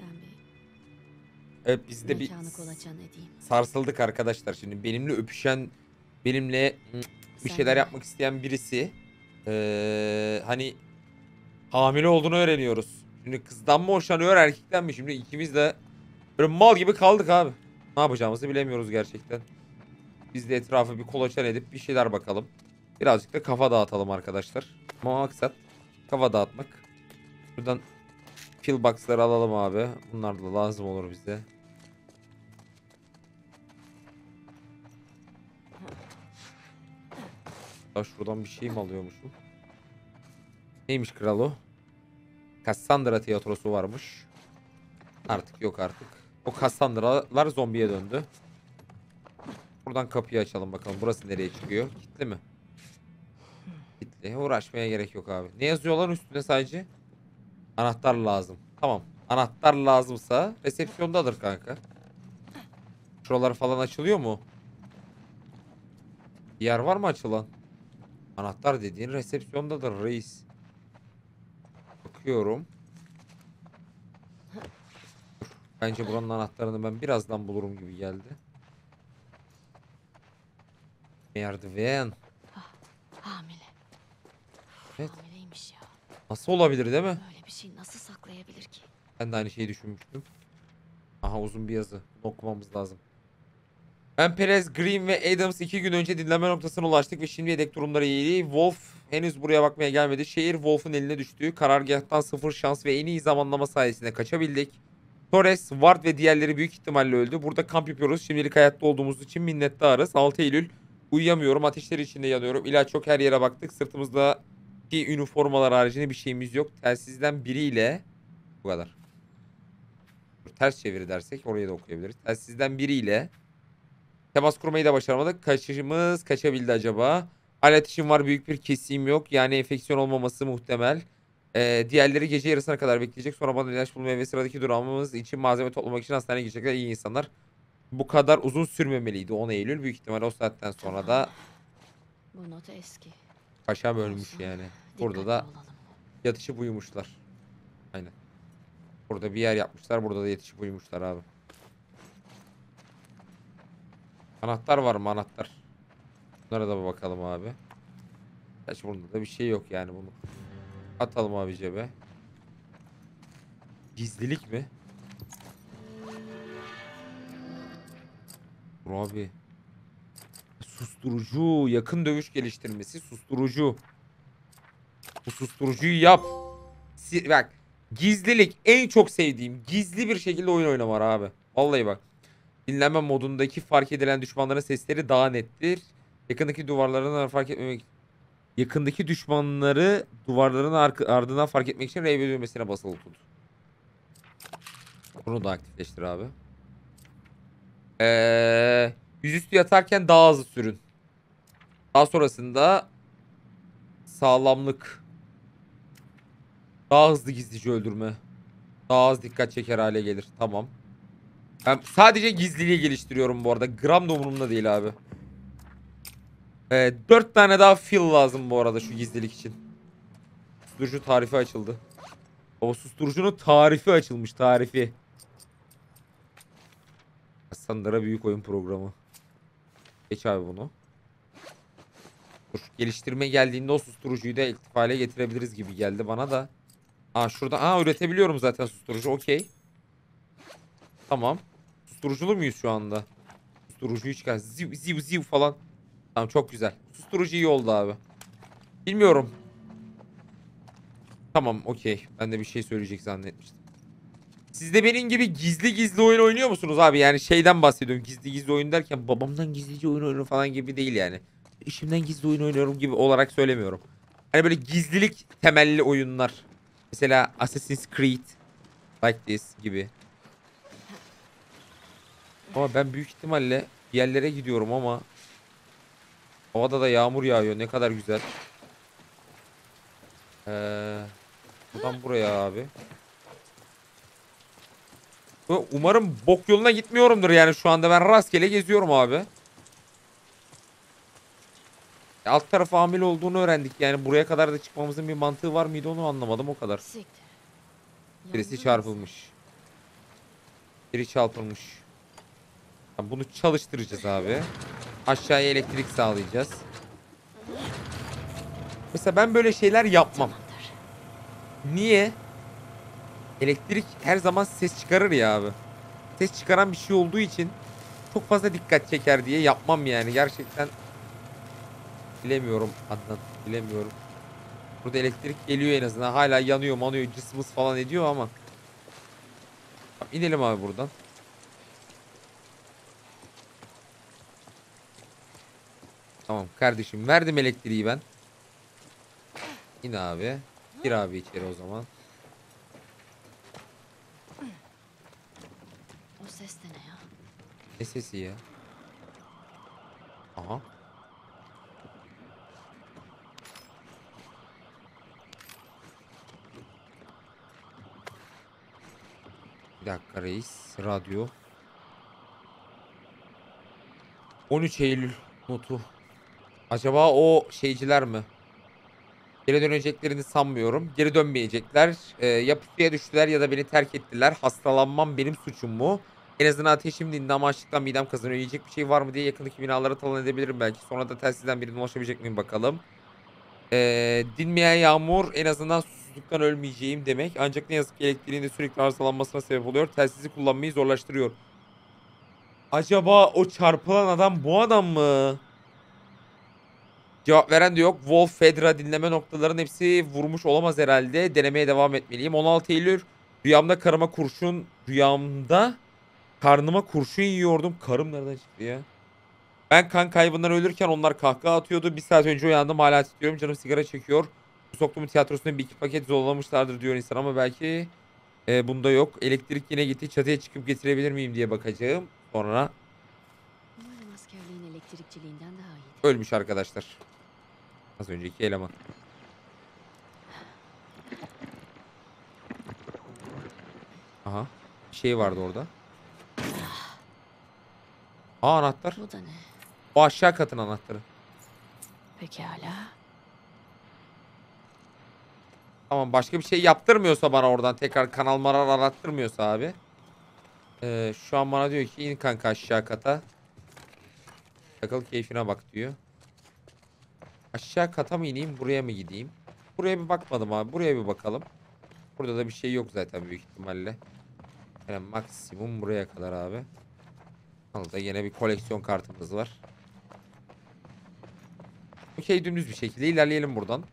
Ben bir Evet biz de bir sarsıldık arkadaşlar. Şimdi benimle öpüşen, benimle bir şeyler yapmak isteyen birisi eee, hani hamile olduğunu öğreniyoruz. Şimdi kızdan mı hoşlanıyor erkekten mi? Şimdi ikimiz de böyle mal gibi kaldık abi. Ne yapacağımızı bilemiyoruz gerçekten. Biz de etrafı bir kolaçan edip bir şeyler bakalım. Birazcık da kafa dağıtalım arkadaşlar. Maksat kafa dağıtmak. Buradan pillbox'ları alalım abi. Bunlar da lazım olur bize. Ya şuradan bir şey mi alıyormuşum? Neymiş kral o? Cassandra tiyatrosu varmış. Artık yok artık. O Cassandra'lar zombiye döndü. Buradan kapıyı açalım bakalım. Burası nereye çıkıyor? Kitli mi? Kitli. Uğraşmaya gerek yok abi. Ne yazıyorlar üstüne sadece? Anahtar lazım. Tamam. Anahtar lazımsa resepsiyondadır kanka. Şuralar falan açılıyor mu? Bir yer var mı açılan? Anahtar dediğin resepsiyondadır reis. Bakıyorum. Bence buranın anahtarını ben birazdan bulurum gibi geldi. Merdiven. Hamile. Evet. Hamileymiş ya. Nasıl olabilir değil mi? Böyle bir şey nasıl saklayabilir ki? Ben de aynı şeyi düşünmüştüm. Aha uzun bir yazı. Okumamız lazım. Ben Perez, Green ve Adams iki gün önce dinleme noktasına ulaştık ve şimdi yedek durumları iyi. Wolf henüz buraya bakmaya gelmedi. Şehir Wolf'un eline düştü. Karargahtan sıfır şans ve en iyi zamanlama sayesinde kaçabildik. Torres, Ward ve diğerleri büyük ihtimalle öldü. Burada kamp yapıyoruz. Şimdilik hayatta olduğumuz için minnettarız. 6 Eylül. Uyuyamıyorum. Ateşleri içinde yanıyorum. İlaç çok her yere baktık. Sırtımızda ki üniformalar haricinde bir şeyimiz yok. Telsizden biriyle bu kadar. Ters çeviri dersek oraya da okuyabiliriz. Telsizden biriyle temas kurmayı da başaramadık. Kaçışımız kaçabildi acaba? Hala ateşim var büyük bir kesim yok. Yani enfeksiyon olmaması muhtemel. Ee, diğerleri gece yarısına kadar bekleyecek. Sonra bana ilaç bulmaya ve sıradaki durağımız için malzeme toplamak için hastaneye gidecekler. iyi insanlar. Bu kadar uzun sürmemeliydi 10 Eylül. Büyük ihtimal o saatten sonra da Bu not eski. paşam ölmüş yani. Burada da yatışıp uyumuşlar. Aynen. Burada bir yer yapmışlar. Burada da yatışıp uyumuşlar abi. Anahtar var mı anahtar? Bunlara da bakalım abi. Gerçi bunda da bir şey yok yani bunu. Atalım abi cebe. Gizlilik mi? Dur abi. Susturucu. Yakın dövüş geliştirmesi. Susturucu. Bu susturucuyu yap. Si- bak. Gizlilik en çok sevdiğim. Gizli bir şekilde oyun oynama var abi. Vallahi bak. Dinlenme modundaki fark edilen düşmanların sesleri daha nettir. Yakındaki duvarlarından fark etmemek Yakındaki düşmanları duvarların ardından fark etmek için R düğmesine basılı tut. Bunu da aktifleştir abi. Ee, yüzüstü yatarken daha hızlı sürün. Daha sonrasında sağlamlık. Daha hızlı gizlice öldürme. Daha az dikkat çeker hale gelir. Tamam. Ben sadece gizliliği geliştiriyorum bu arada. Gram da umurumda değil abi. Ee, 4 tane daha fill lazım bu arada şu gizlilik için. Susturucu tarifi açıldı. O susturucunun tarifi açılmış tarifi. Sandra büyük oyun programı. Geç abi bunu. Dur, geliştirme geldiğinde o susturucuyu da aktif hale getirebiliriz gibi geldi bana da. Aa şurada aa üretebiliyorum zaten susturucu okey. Tamam. Susturuculu muyuz şu anda? Susturucuyu çıkar. Ziv ziv ziv falan. Tamam çok güzel. Susturucu iyi oldu abi. Bilmiyorum. Tamam okey. Ben de bir şey söyleyecek zannetmiştim. Siz de benim gibi gizli gizli oyun oynuyor musunuz abi? Yani şeyden bahsediyorum. Gizli gizli oyun derken babamdan gizlice oyun oynuyorum falan gibi değil yani. İşimden gizli oyun oynuyorum gibi olarak söylemiyorum. Hani böyle gizlilik temelli oyunlar. Mesela Assassin's Creed. Like this gibi. Ama ben büyük ihtimalle bir yerlere gidiyorum ama havada da yağmur yağıyor. Ne kadar güzel. Ee, buradan buraya abi. Umarım bok yoluna gitmiyorumdur yani şu anda ben rastgele geziyorum abi. E, Alt tarafı hamile olduğunu öğrendik yani buraya kadar da çıkmamızın bir mantığı var mıydı onu anlamadım o kadar. Birisi çarpılmış. Biri çarpılmış. Bunu çalıştıracağız abi. Aşağıya elektrik sağlayacağız. Mesela ben böyle şeyler yapmam. Niye? Elektrik her zaman ses çıkarır ya abi. Ses çıkaran bir şey olduğu için çok fazla dikkat çeker diye yapmam yani. Gerçekten bilemiyorum Adnan. Bilemiyorum. Burada elektrik geliyor en azından. Hala yanıyor manıyor cısmız falan ediyor ama. Tamam, İnelim abi buradan. Tamam kardeşim verdim elektriği ben. İn abi. Gir abi içeri o zaman. O ses de ne ya? Ne sesi ya? Aha. Bir dakika reis. Radyo. 13 Eylül notu. Acaba o şeyciler mi? Geri döneceklerini sanmıyorum. Geri dönmeyecekler. Ee, ya pusuya düştüler ya da beni terk ettiler. Hastalanmam benim suçum mu? En azından ateşim dindi ama açlıktan midem kazanıyor. Yiyecek bir şey var mı diye yakındaki binalara talan edebilirim belki. Sonra da telsizden birine ulaşabilecek miyim bakalım. Ee, dinmeyen yağmur en azından susuzluktan ölmeyeceğim demek. Ancak ne yazık ki elektriğin de sürekli arızalanmasına sebep oluyor. Telsizi kullanmayı zorlaştırıyor. Acaba o çarpılan adam bu adam mı? Cevap veren de yok. Wolf, Fedra dinleme noktaların hepsi vurmuş olamaz herhalde. Denemeye devam etmeliyim. 16 Eylül rüyamda karıma kurşun rüyamda karnıma kurşun yiyordum. Karım nereden çıktı ya? Ben kan kaybından ölürken onlar kahkaha atıyordu. Bir saat önce uyandım hala titriyorum. Canım sigara çekiyor. Soktuğumun tiyatrosunda bir iki paket zollamışlardır diyor insan ama belki e, bunda yok. Elektrik yine gitti. Çatıya çıkıp getirebilir miyim diye bakacağım. Sonra ölmüş arkadaşlar. Az önceki eleman. Aha. Bir şey vardı orada. Aa anahtar. Bu da ne? O aşağı katın anahtarı. Pekala. Tamam başka bir şey yaptırmıyorsa bana oradan tekrar kanal marar arattırmıyorsa abi. Ee, şu an bana diyor ki in kanka aşağı kata. Takıl keyfine bak diyor. Aşağı kata mı ineyim buraya mı gideyim? Buraya bir bakmadım abi. Buraya bir bakalım. Burada da bir şey yok zaten büyük ihtimalle. Yani maksimum buraya kadar abi. Orada yine bir koleksiyon kartımız var. Okey dümdüz bir şekilde ilerleyelim buradan.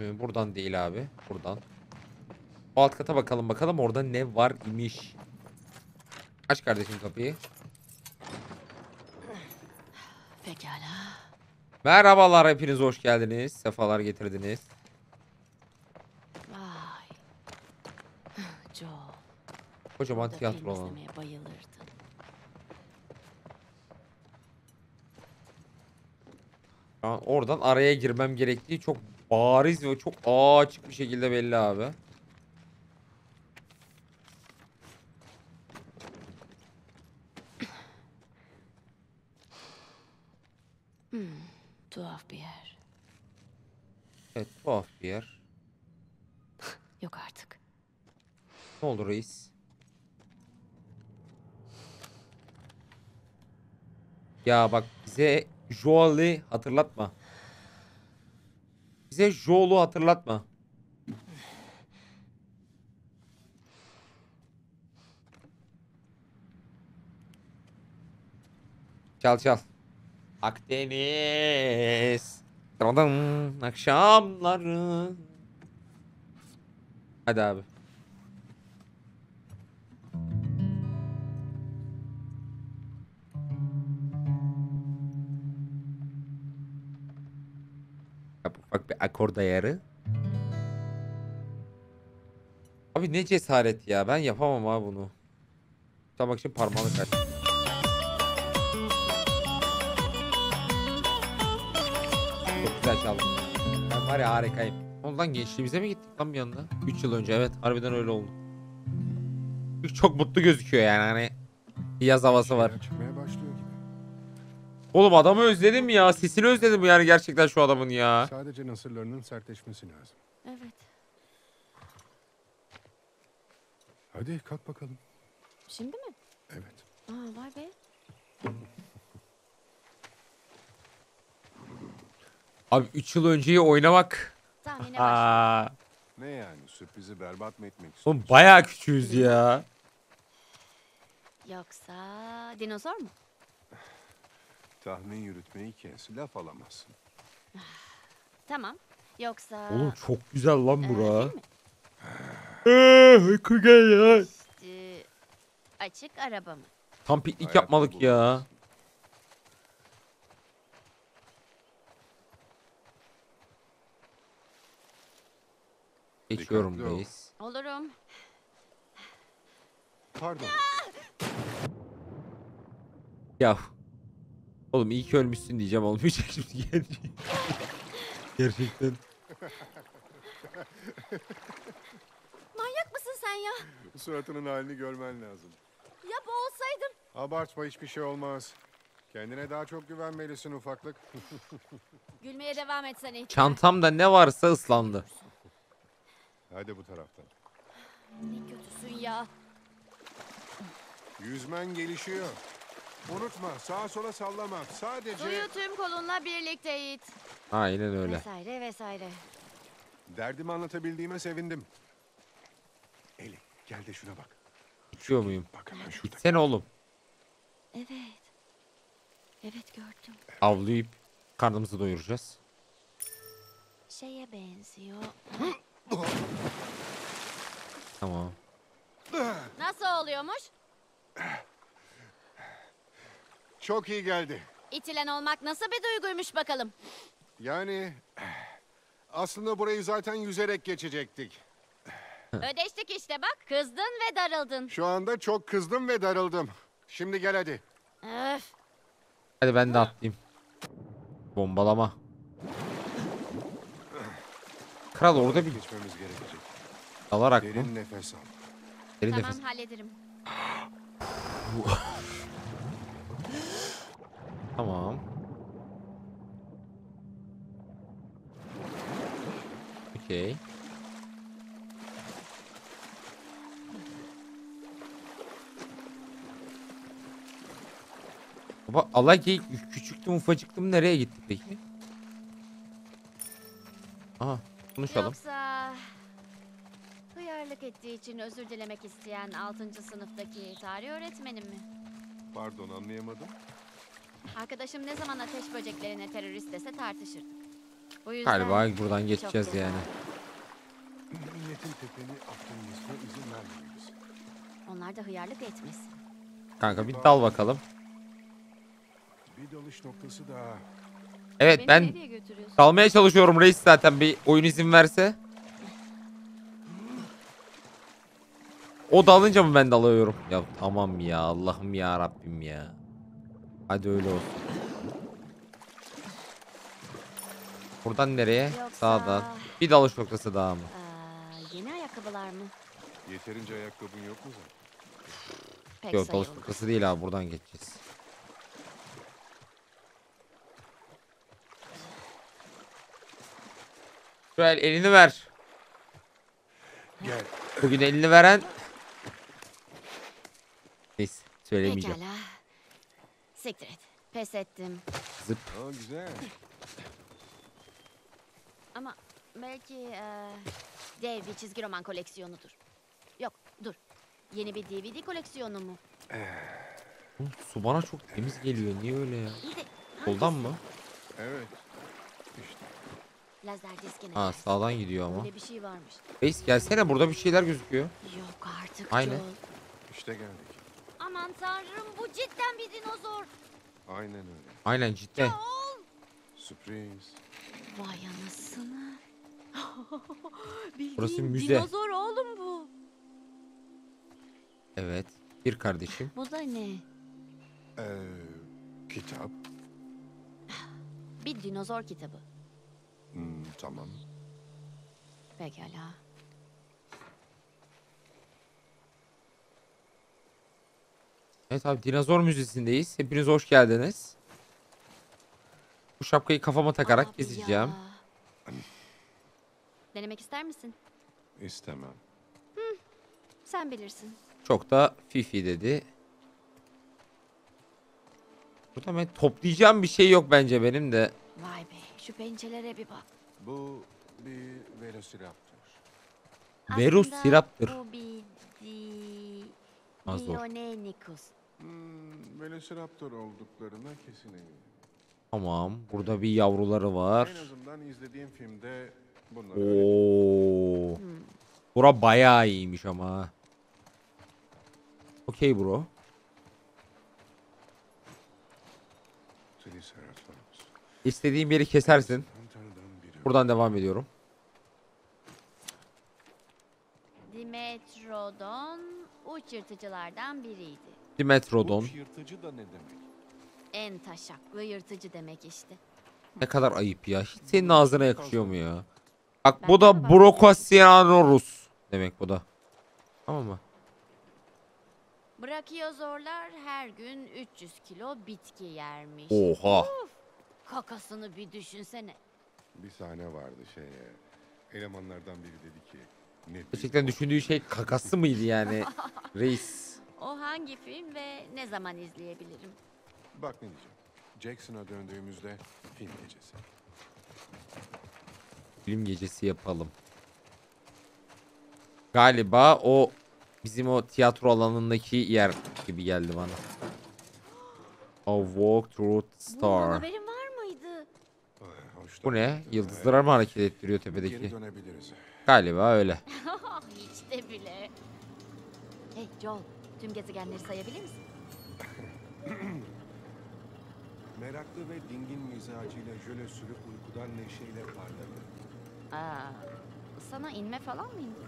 Ee, Buradan değil abi. Buradan. O alt kata bakalım bakalım orada ne var imiş. Aç kardeşim kapıyı. Pekala. Merhabalar hepiniz hoş geldiniz. Sefalar getirdiniz. Vay. Joe. Kocaman burada tiyatro film alanı. izlemeye bayılırdım. Şu an oradan araya girmem gerektiği çok bariz ve çok açık bir şekilde belli abi. Tuhaf bir yer. Evet tuhaf bir yer. Yok artık. Ne oldu reis? Ya bak bize Joel'i hatırlatma. Bize Joel'u hatırlatma. Çal çal. Akdeniz. Dın, akşamları. Hadi abi. Yap bir akor ayarı. Abi ne cesaret ya. Ben yapamam abi bunu. Tutamak için parmağını kaç. Güzel çaldım. Ben var ya harikayım. Ondan gençliğimize mi gittik lan bir anda? 3 yıl önce evet. Harbiden öyle oldu. Çok mutlu gözüküyor yani hani. Yaz havası var. Çıkmaya başlıyor gibi. Oğlum adamı özledim ya. Sesini özledim yani gerçekten şu adamın ya. Sadece nasırlarının sertleşmesi lazım. Evet. Hadi kalk bakalım. Şimdi mi? Evet. Aa var be. Abi 3 yıl önceyi oynamak. Tahmine. Aa, Ne yani sürprizi berbat mı etmek oğlum istiyorsun? bayağı küçüğüz ya. Yoksa dinozor mu? Tahmin yürütmeyi kes. Laf alamazsın. Tamam. Yoksa... Oğlum çok güzel lan Ee, bura. değil mi? Eee uyku gel ya. İşte, açık araba mı? Tam piknik Hayatta yapmalık ya. bulamazsın. Geçiyorum Dikkatli ol. reis. Olurum. Pardon. Ya. Oğlum iyi ki ölmüşsün diyeceğim olmayacak şimdi gelecek. Gerçekten. Manyak mısın sen ya? Suratının halini görmen lazım. Ya boğulsaydım. Abartma hiçbir şey olmaz. Kendine daha çok güvenmelisin ufaklık. Gülmeye devam etsen iyi. Çantamda ne varsa ıslandı. Hadi bu taraftan. Ne kötüsün ya. Yüzmen gelişiyor. Unutma sağa sola sallama. Sadece Suyu tüm kolunla birlikte it. Aynen öyle. Vesaire vesaire. derdimi anlatabildiğime sevindim. Eli gel de şuna bak. İçiyor muyum? Bak hemen şurada. Sen oğlum. Evet. Evet gördüm. Avlayıp karnımızı doyuracağız. Şeye benziyor. Tamam. Nasıl oluyormuş? Çok iyi geldi. İtilen olmak nasıl bir duyguymuş bakalım. Yani aslında burayı zaten yüzerek geçecektik. Ödeştik işte bak. Kızdın ve darıldın. Şu anda çok kızdım ve darıldım. Şimdi gel hadi. Öf. Hadi ben de atlayayım. Bombalama. Kral orada bir geçmemiz gerekecek. dalarak mı? Derin nefes al. Derin Tamam nefes. hallederim. Tamam. Okey. Baba alay geyik küçüktüm ufacıktım nereye gitti peki? Aha konuşalım. Yoksa hıyarlık ettiği için özür dilemek isteyen 6. sınıftaki tarih öğretmenim mi? Pardon anlayamadım. Arkadaşım ne zaman ateş böceklerine terörist dese tartışırdık. Bu yüzden Galiba buradan geçeceğiz yani. Milletin tepeni attırmasına izin vermemeliyiz. onlar da hıyarlık etmesin. Kanka bir dal bakalım. Bir dalış noktası daha. Evet Beni ben nereye götürüyorsun? dalmaya çalışıyorum reis zaten bir oyun izin verse. O dalınca mı ben dalıyorum? Ya tamam ya Allah'ım ya Rabbim ya. Hadi öyle olsun. Buradan nereye? Yoksa- Sağdan. Bir dalış noktası daha mı? Aa, yeni ayakkabılar mı? Yeterince ayakkabın yok mu zaten? Pek Yok dalış sayılmaz. noktası değil abi buradan geçeceğiz. Şöyle elini ver. Gel. Bugün elini veren... Neyse söylemeyeceğim. Pekala. Siktir et. Pes ettim. Zıp. Aa, güzel. Ama belki eee, dev bir çizgi roman koleksiyonudur. Yok dur. Yeni bir DVD koleksiyonu mu? Oğlum, Su bana çok temiz geliyor. Niye öyle ya? İyi de Soldan mı? Evet. Lazer diskine. Ha sağdan gidiyor ama. Öyle bir şey varmış. Reis gelsene burada bir şeyler gözüküyor. Yok artık Aynen. Joel. İşte geldik. Aman tanrım bu cidden bir dinozor. Aynen öyle. Aynen cidden. Sürpriz. Vay anasını. Bildiğin Burası müze. dinozor oğlum bu. Evet. Bir kardeşim. Bu da ne? Ee, kitap. Bir dinozor kitabı. Hmm, tamam. Pekala. Evet abi dinozor müzesindeyiz. Hepiniz hoş geldiniz. Bu şapkayı kafama takarak Abi gezeceğim. ya. Denemek ister misin? İstemem. Sen bilirsin. Çok da fifi dedi. Burada ben toplayacağım bir şey yok bence benim de. Vay be şu pençelere bir bak. Bu bir velociraptor. Velociraptor. Aslında bu bir di... Az zor. Dionecticus. Hmm, velociraptor olduklarına kesin eminim. Tamam. Burada bir yavruları var. En azından izlediğim filmde bunları öyle Oo. Bura bayağı iyiymiş ama. Okey bro. İstediğin yeri kesersin. Buradan devam ediyorum. Dimetrodon uç yırtıcılardan biriydi. Dimetrodon. Uç yırtıcı da ne demek? En taşaklı yırtıcı demek işte. Ne kadar ayıp ya. Hiç senin ağzına yakışıyor mu ya? Bak bu da Brocasianorus demek bu da. Tamam mı? Brachiozorlar her gün 300 kilo bitki yermiş. Oha. Uf, kakasını bir düşünsene. Bir sahne vardı şey. Elemanlardan biri dedi ki. Ne Gerçekten düşündüğü şey kakası mıydı yani? Reis. O hangi film ve ne zaman izleyebilirim? Bak ne diyeceğim. Jackson'a döndüğümüzde film gecesi. Film gecesi yapalım. Galiba o bizim o tiyatro alanındaki yer gibi geldi bana. A Walk Through the Bundan Star. Ay, hoş Bu ne? Yıldızlar mı hareket ettiriyor Geri tepedeki? dönebiliriz. Galiba öyle. Hiç de bile. Hey Joel, tüm gezegenleri sayabilir misin? Meraklı ve dingin mizacıyla jöle sürüp uykudan neşeyle parladı. Aa, sana inme falan mı indi?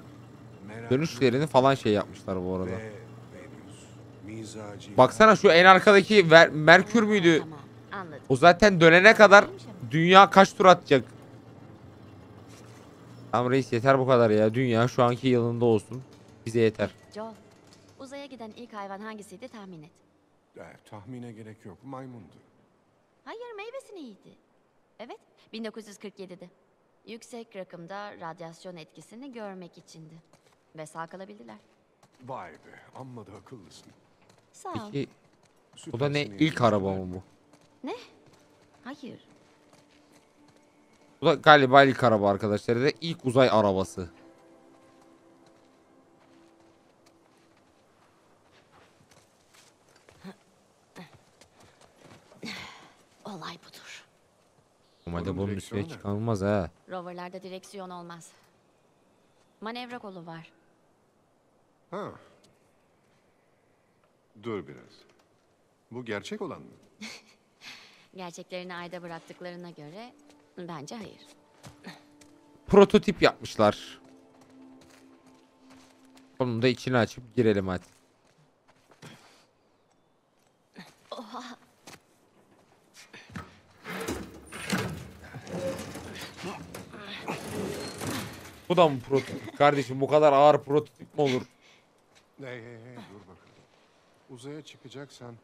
Meraklı Dönüşlerini falan şey yapmışlar bu arada. Ve Venüs. Mizacıyla... Baksana şu en arkadaki Ver- Merkür müydü? Tamam, anladım. O zaten dönene kadar dünya kaç tur atacak? Tamam reis yeter bu kadar ya. Dünya şu anki yılında olsun. Bize yeter. Joel, uzaya giden ilk hayvan hangisiydi tahmin et. Eh, tahmine gerek yok. Maymundu. Hayır, meyvesi neydi? Evet, 1947'de. Yüksek rakımda radyasyon etkisini görmek içindi. Ve sağ kalabildiler. Vay be. Amma da akıllısın. Sağ ol. Peki bu da ne? Süpersin İlk araba mı bu? Hayır. Bu da galiba ilk araba arkadaşlar. Ve ilk uzay arabası. Olay budur. Normalde bunun üstüne ne? çıkılmaz ha. Roverlarda direksiyon olmaz. Manevra kolu var. Ha. Dur biraz. Bu gerçek olan mı? Gerçeklerini ayda bıraktıklarına göre bence hayır. Prototip yapmışlar. Onun da içini açıp girelim hadi. Bu da mı prototip? Kardeşim bu kadar ağır prototip mi olur? Hey hey hey dur bakalım. Uzaya çıkacaksan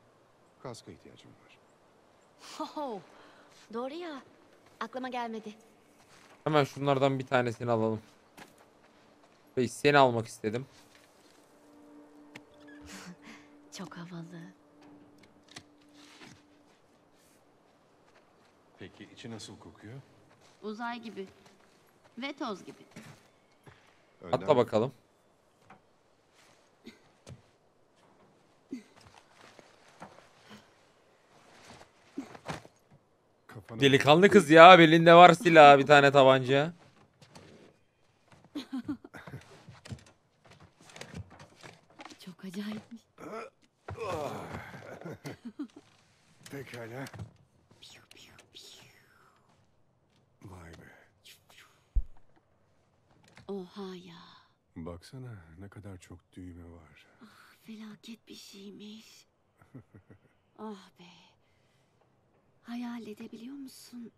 kaska ihtiyacım var. Ho, doğru ya. Aklıma gelmedi. Hemen şunlardan bir tanesini alalım. Reis seni almak istedim. Çok havalı. Peki içi nasıl kokuyor? Uzay gibi. Ve toz gibi. Önden Atla bakalım. Kafanı Delikanlı kız ya belinde var silah bir tane tabanca. Çok acayipmiş. Pekala. Vay be. Oha ya. Baksana ne kadar çok düğme var. felaket bir şeymiş. ah be. Hayal edebiliyor musun?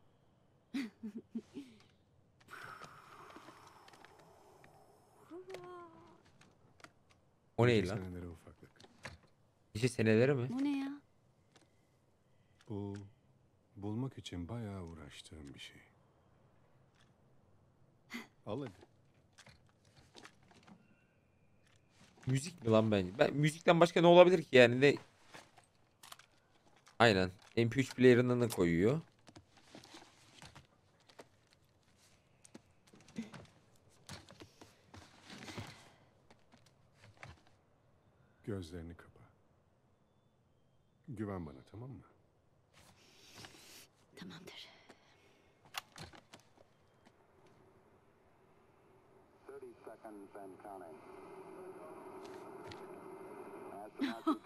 O ne lan? senelere ufaklık. Nice seneleri mi? Bu ne ya? Bu bulmak için bayağı uğraştığım bir şey. Al hadi. Müzik mi lan ben? Ben müzikten başka ne olabilir ki yani ne? Aynen. MP3 player'ına da koyuyor. Gözlerini kapa. Güven bana tamam mı? Tamamdır.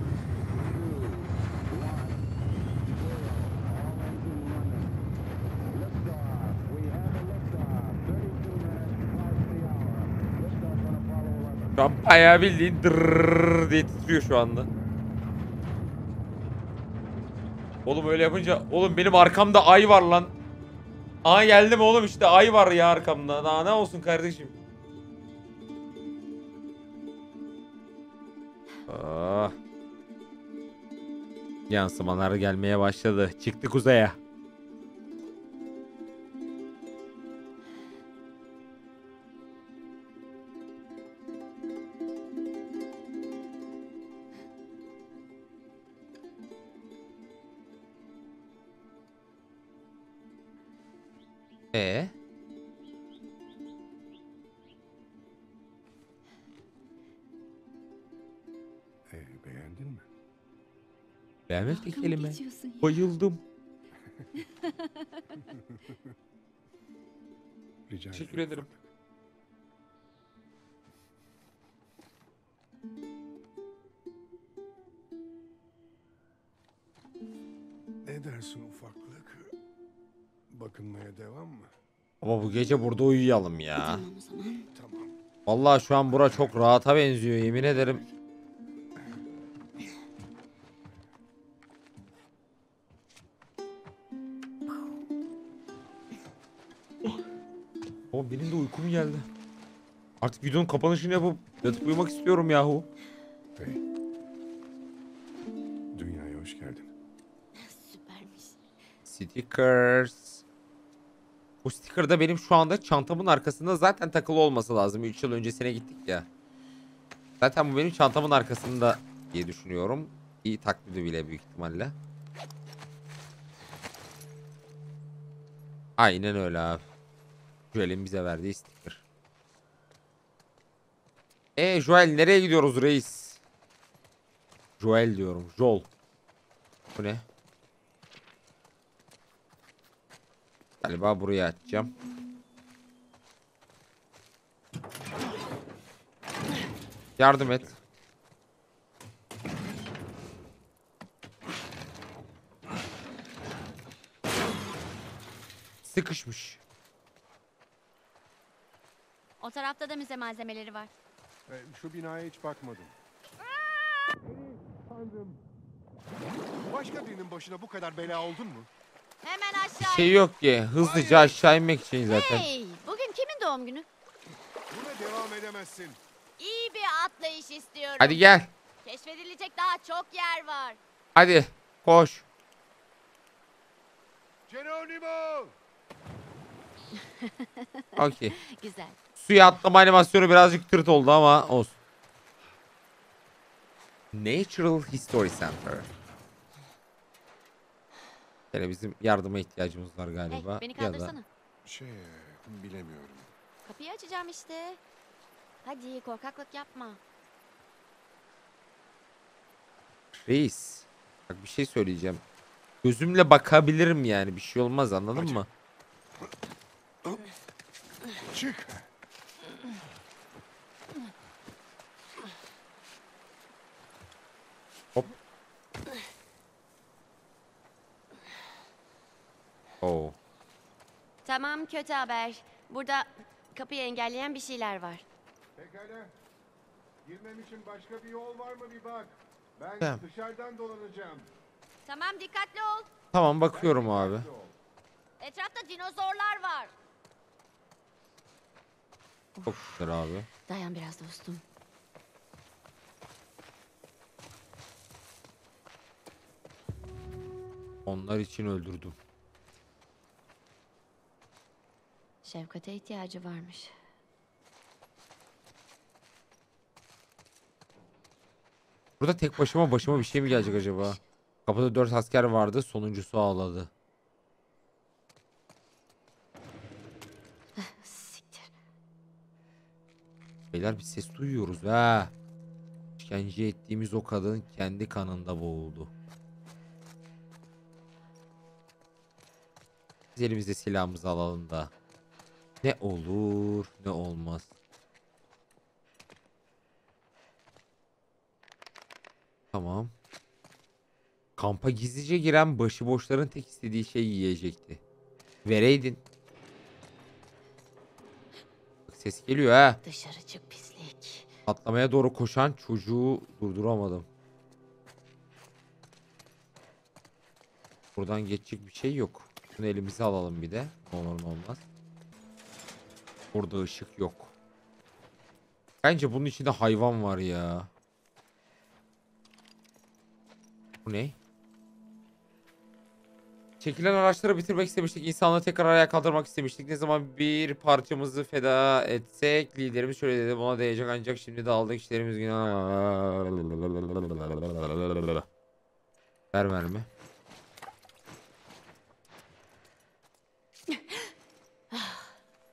Bayağı bildiğin dırrrr diye titriyor şu anda. Oğlum öyle yapınca oğlum benim arkamda ay var lan. Aa geldim oğlum işte ay var ya arkamda. Daha ne olsun kardeşim. Ah. Gelmeye başladı. Çıktık uzaya. E Ee, beğendin mi? beğenmek bir kelime. Bayıldım. Rica Teşekkür ederim. Ne dersin ufaklık? Bakınmaya devam mı? Ama bu gece burada uyuyalım ya. Tamam o zaman. Tamam. Vallahi şu an bura çok rahata benziyor yemin ederim. O benim de uykum geldi. Artık videonun kapanışını yapıp yatıp uyumak istiyorum yahu. Hey. Dünyaya hoş geldin. Süpermiş. Stickers. Bu sticker da benim şu anda çantamın arkasında zaten takılı olması lazım. 3 yıl öncesine gittik ya. Zaten bu benim çantamın arkasında diye düşünüyorum. İyi taklidi bile büyük ihtimalle. Aynen öyle abi. Joel'in bize verdiği sticker. E Joel nereye gidiyoruz reis? Joel diyorum. Joel. Bu ne? Galiba buraya açacağım. Yardım et. Sıkışmış. O tarafta da müze malzemeleri var. Ee, şu binaya hiç bakmadım. Tanrım. Başka birinin başına bu kadar bela oldun mu? Hemen aşağı. Şey yok ki hızlıca aşağı inmek için zaten. Hey, bugün kimin doğum günü? Buna devam edemezsin. İyi bir atlayış istiyorum. Hadi gel. Keşfedilecek daha çok yer var. Hadi koş. Geronimo! Okey. Güzel. Suya atlama animasyonu birazcık tırt oldu ama olsun. Natural History Center. Yine bizim yardıma ihtiyacımız var galiba. Hey, beni ya da kaldırsana. Şey, bilemiyorum. Kapıyı açacağım işte. Hadi korkaklık yapma. reis. Bak bir şey söyleyeceğim. Gözümle bakabilirim yani bir şey olmaz anladın Hadi. mı? Çık. Oo. Tamam kötü haber. Burada kapıyı engelleyen bir şeyler var. Pekala. Girmem için başka bir yol var mı bir bak. Ben Tamam. dışarıdan dolanacağım. Tamam dikkatli ol. Tamam bakıyorum abi. Etrafta dinozorlar var. Çok güzel abi. Dayan biraz dostum. Onlar için öldürdüm. Şefkate ihtiyacı varmış. Burada tek başıma başıma bir şey mi gelecek acaba? Kapıda dört asker vardı. Sonuncusu ağladı. Siktir. Beyler bir ses duyuyoruz ha. İşkence ettiğimiz o kadın kendi kanında boğuldu. Biz elimize silahımızı alalım da. Ne olur ne olmaz. Tamam. Kampa gizlice giren başıboşların tek istediği şey yiyecekti. Vereydin. Bak Ses geliyor ha. Dışarı çık pislik. Atlamaya doğru koşan çocuğu durduramadım. Buradan geçecek bir şey yok. Şunu elimize alalım bir de. Ne olur ne olmaz. Burada ışık yok. Bence bunun içinde hayvan var ya. Bu ne? Çekilen araçları bitirmek istemiştik. İnsanları tekrar ayağa kaldırmak istemiştik. Ne zaman bir parçamızı feda etsek liderimiz şöyle dedi. Buna değecek ancak şimdi de aldık işlerimiz günah. Ver mermi.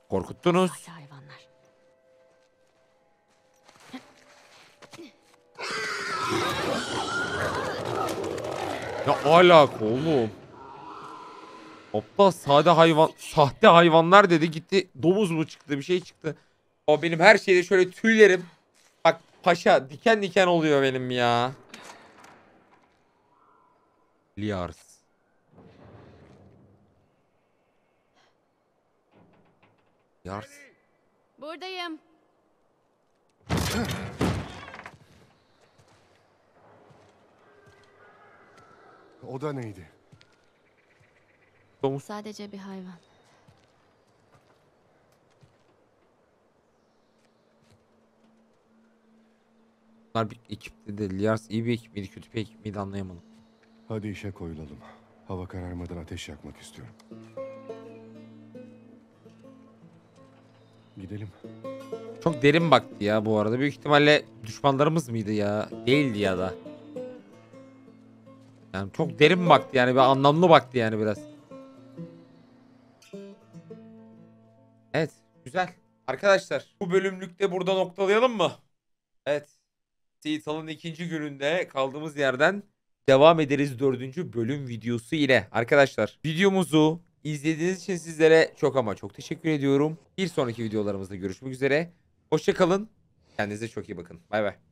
Korkuttunuz. Vahşi hayvanlar. Ne alaka oğlum? Hoppa sade hayvan, sahte hayvanlar dedi gitti domuz mu çıktı bir şey çıktı. O benim her şeyde şöyle tüylerim. Bak paşa diken diken oluyor benim ya. Liars. Liars. Buradayım. O da neydi? Domuz. Sadece bir hayvan. Bunlar bir ekipti de Liars iyi bir ekip miydi kötü bir ekip miydi anlayamadım. Hadi işe koyulalım. Hava kararmadan ateş yakmak istiyorum. Gidelim. Çok derin baktı ya bu arada. Büyük ihtimalle düşmanlarımız mıydı ya? Değildi ya da. Yani çok derin baktı yani. Bir anlamlı baktı yani biraz. Evet. Güzel. Arkadaşlar bu bölümlükte burada noktalayalım mı? Evet. Seattle'ın ikinci gününde kaldığımız yerden devam ederiz dördüncü bölüm videosu ile. Arkadaşlar videomuzu izlediğiniz için sizlere çok ama çok teşekkür ediyorum. Bir sonraki videolarımızda görüşmek üzere. Hoşçakalın. Kendinize çok iyi bakın. Bay bay.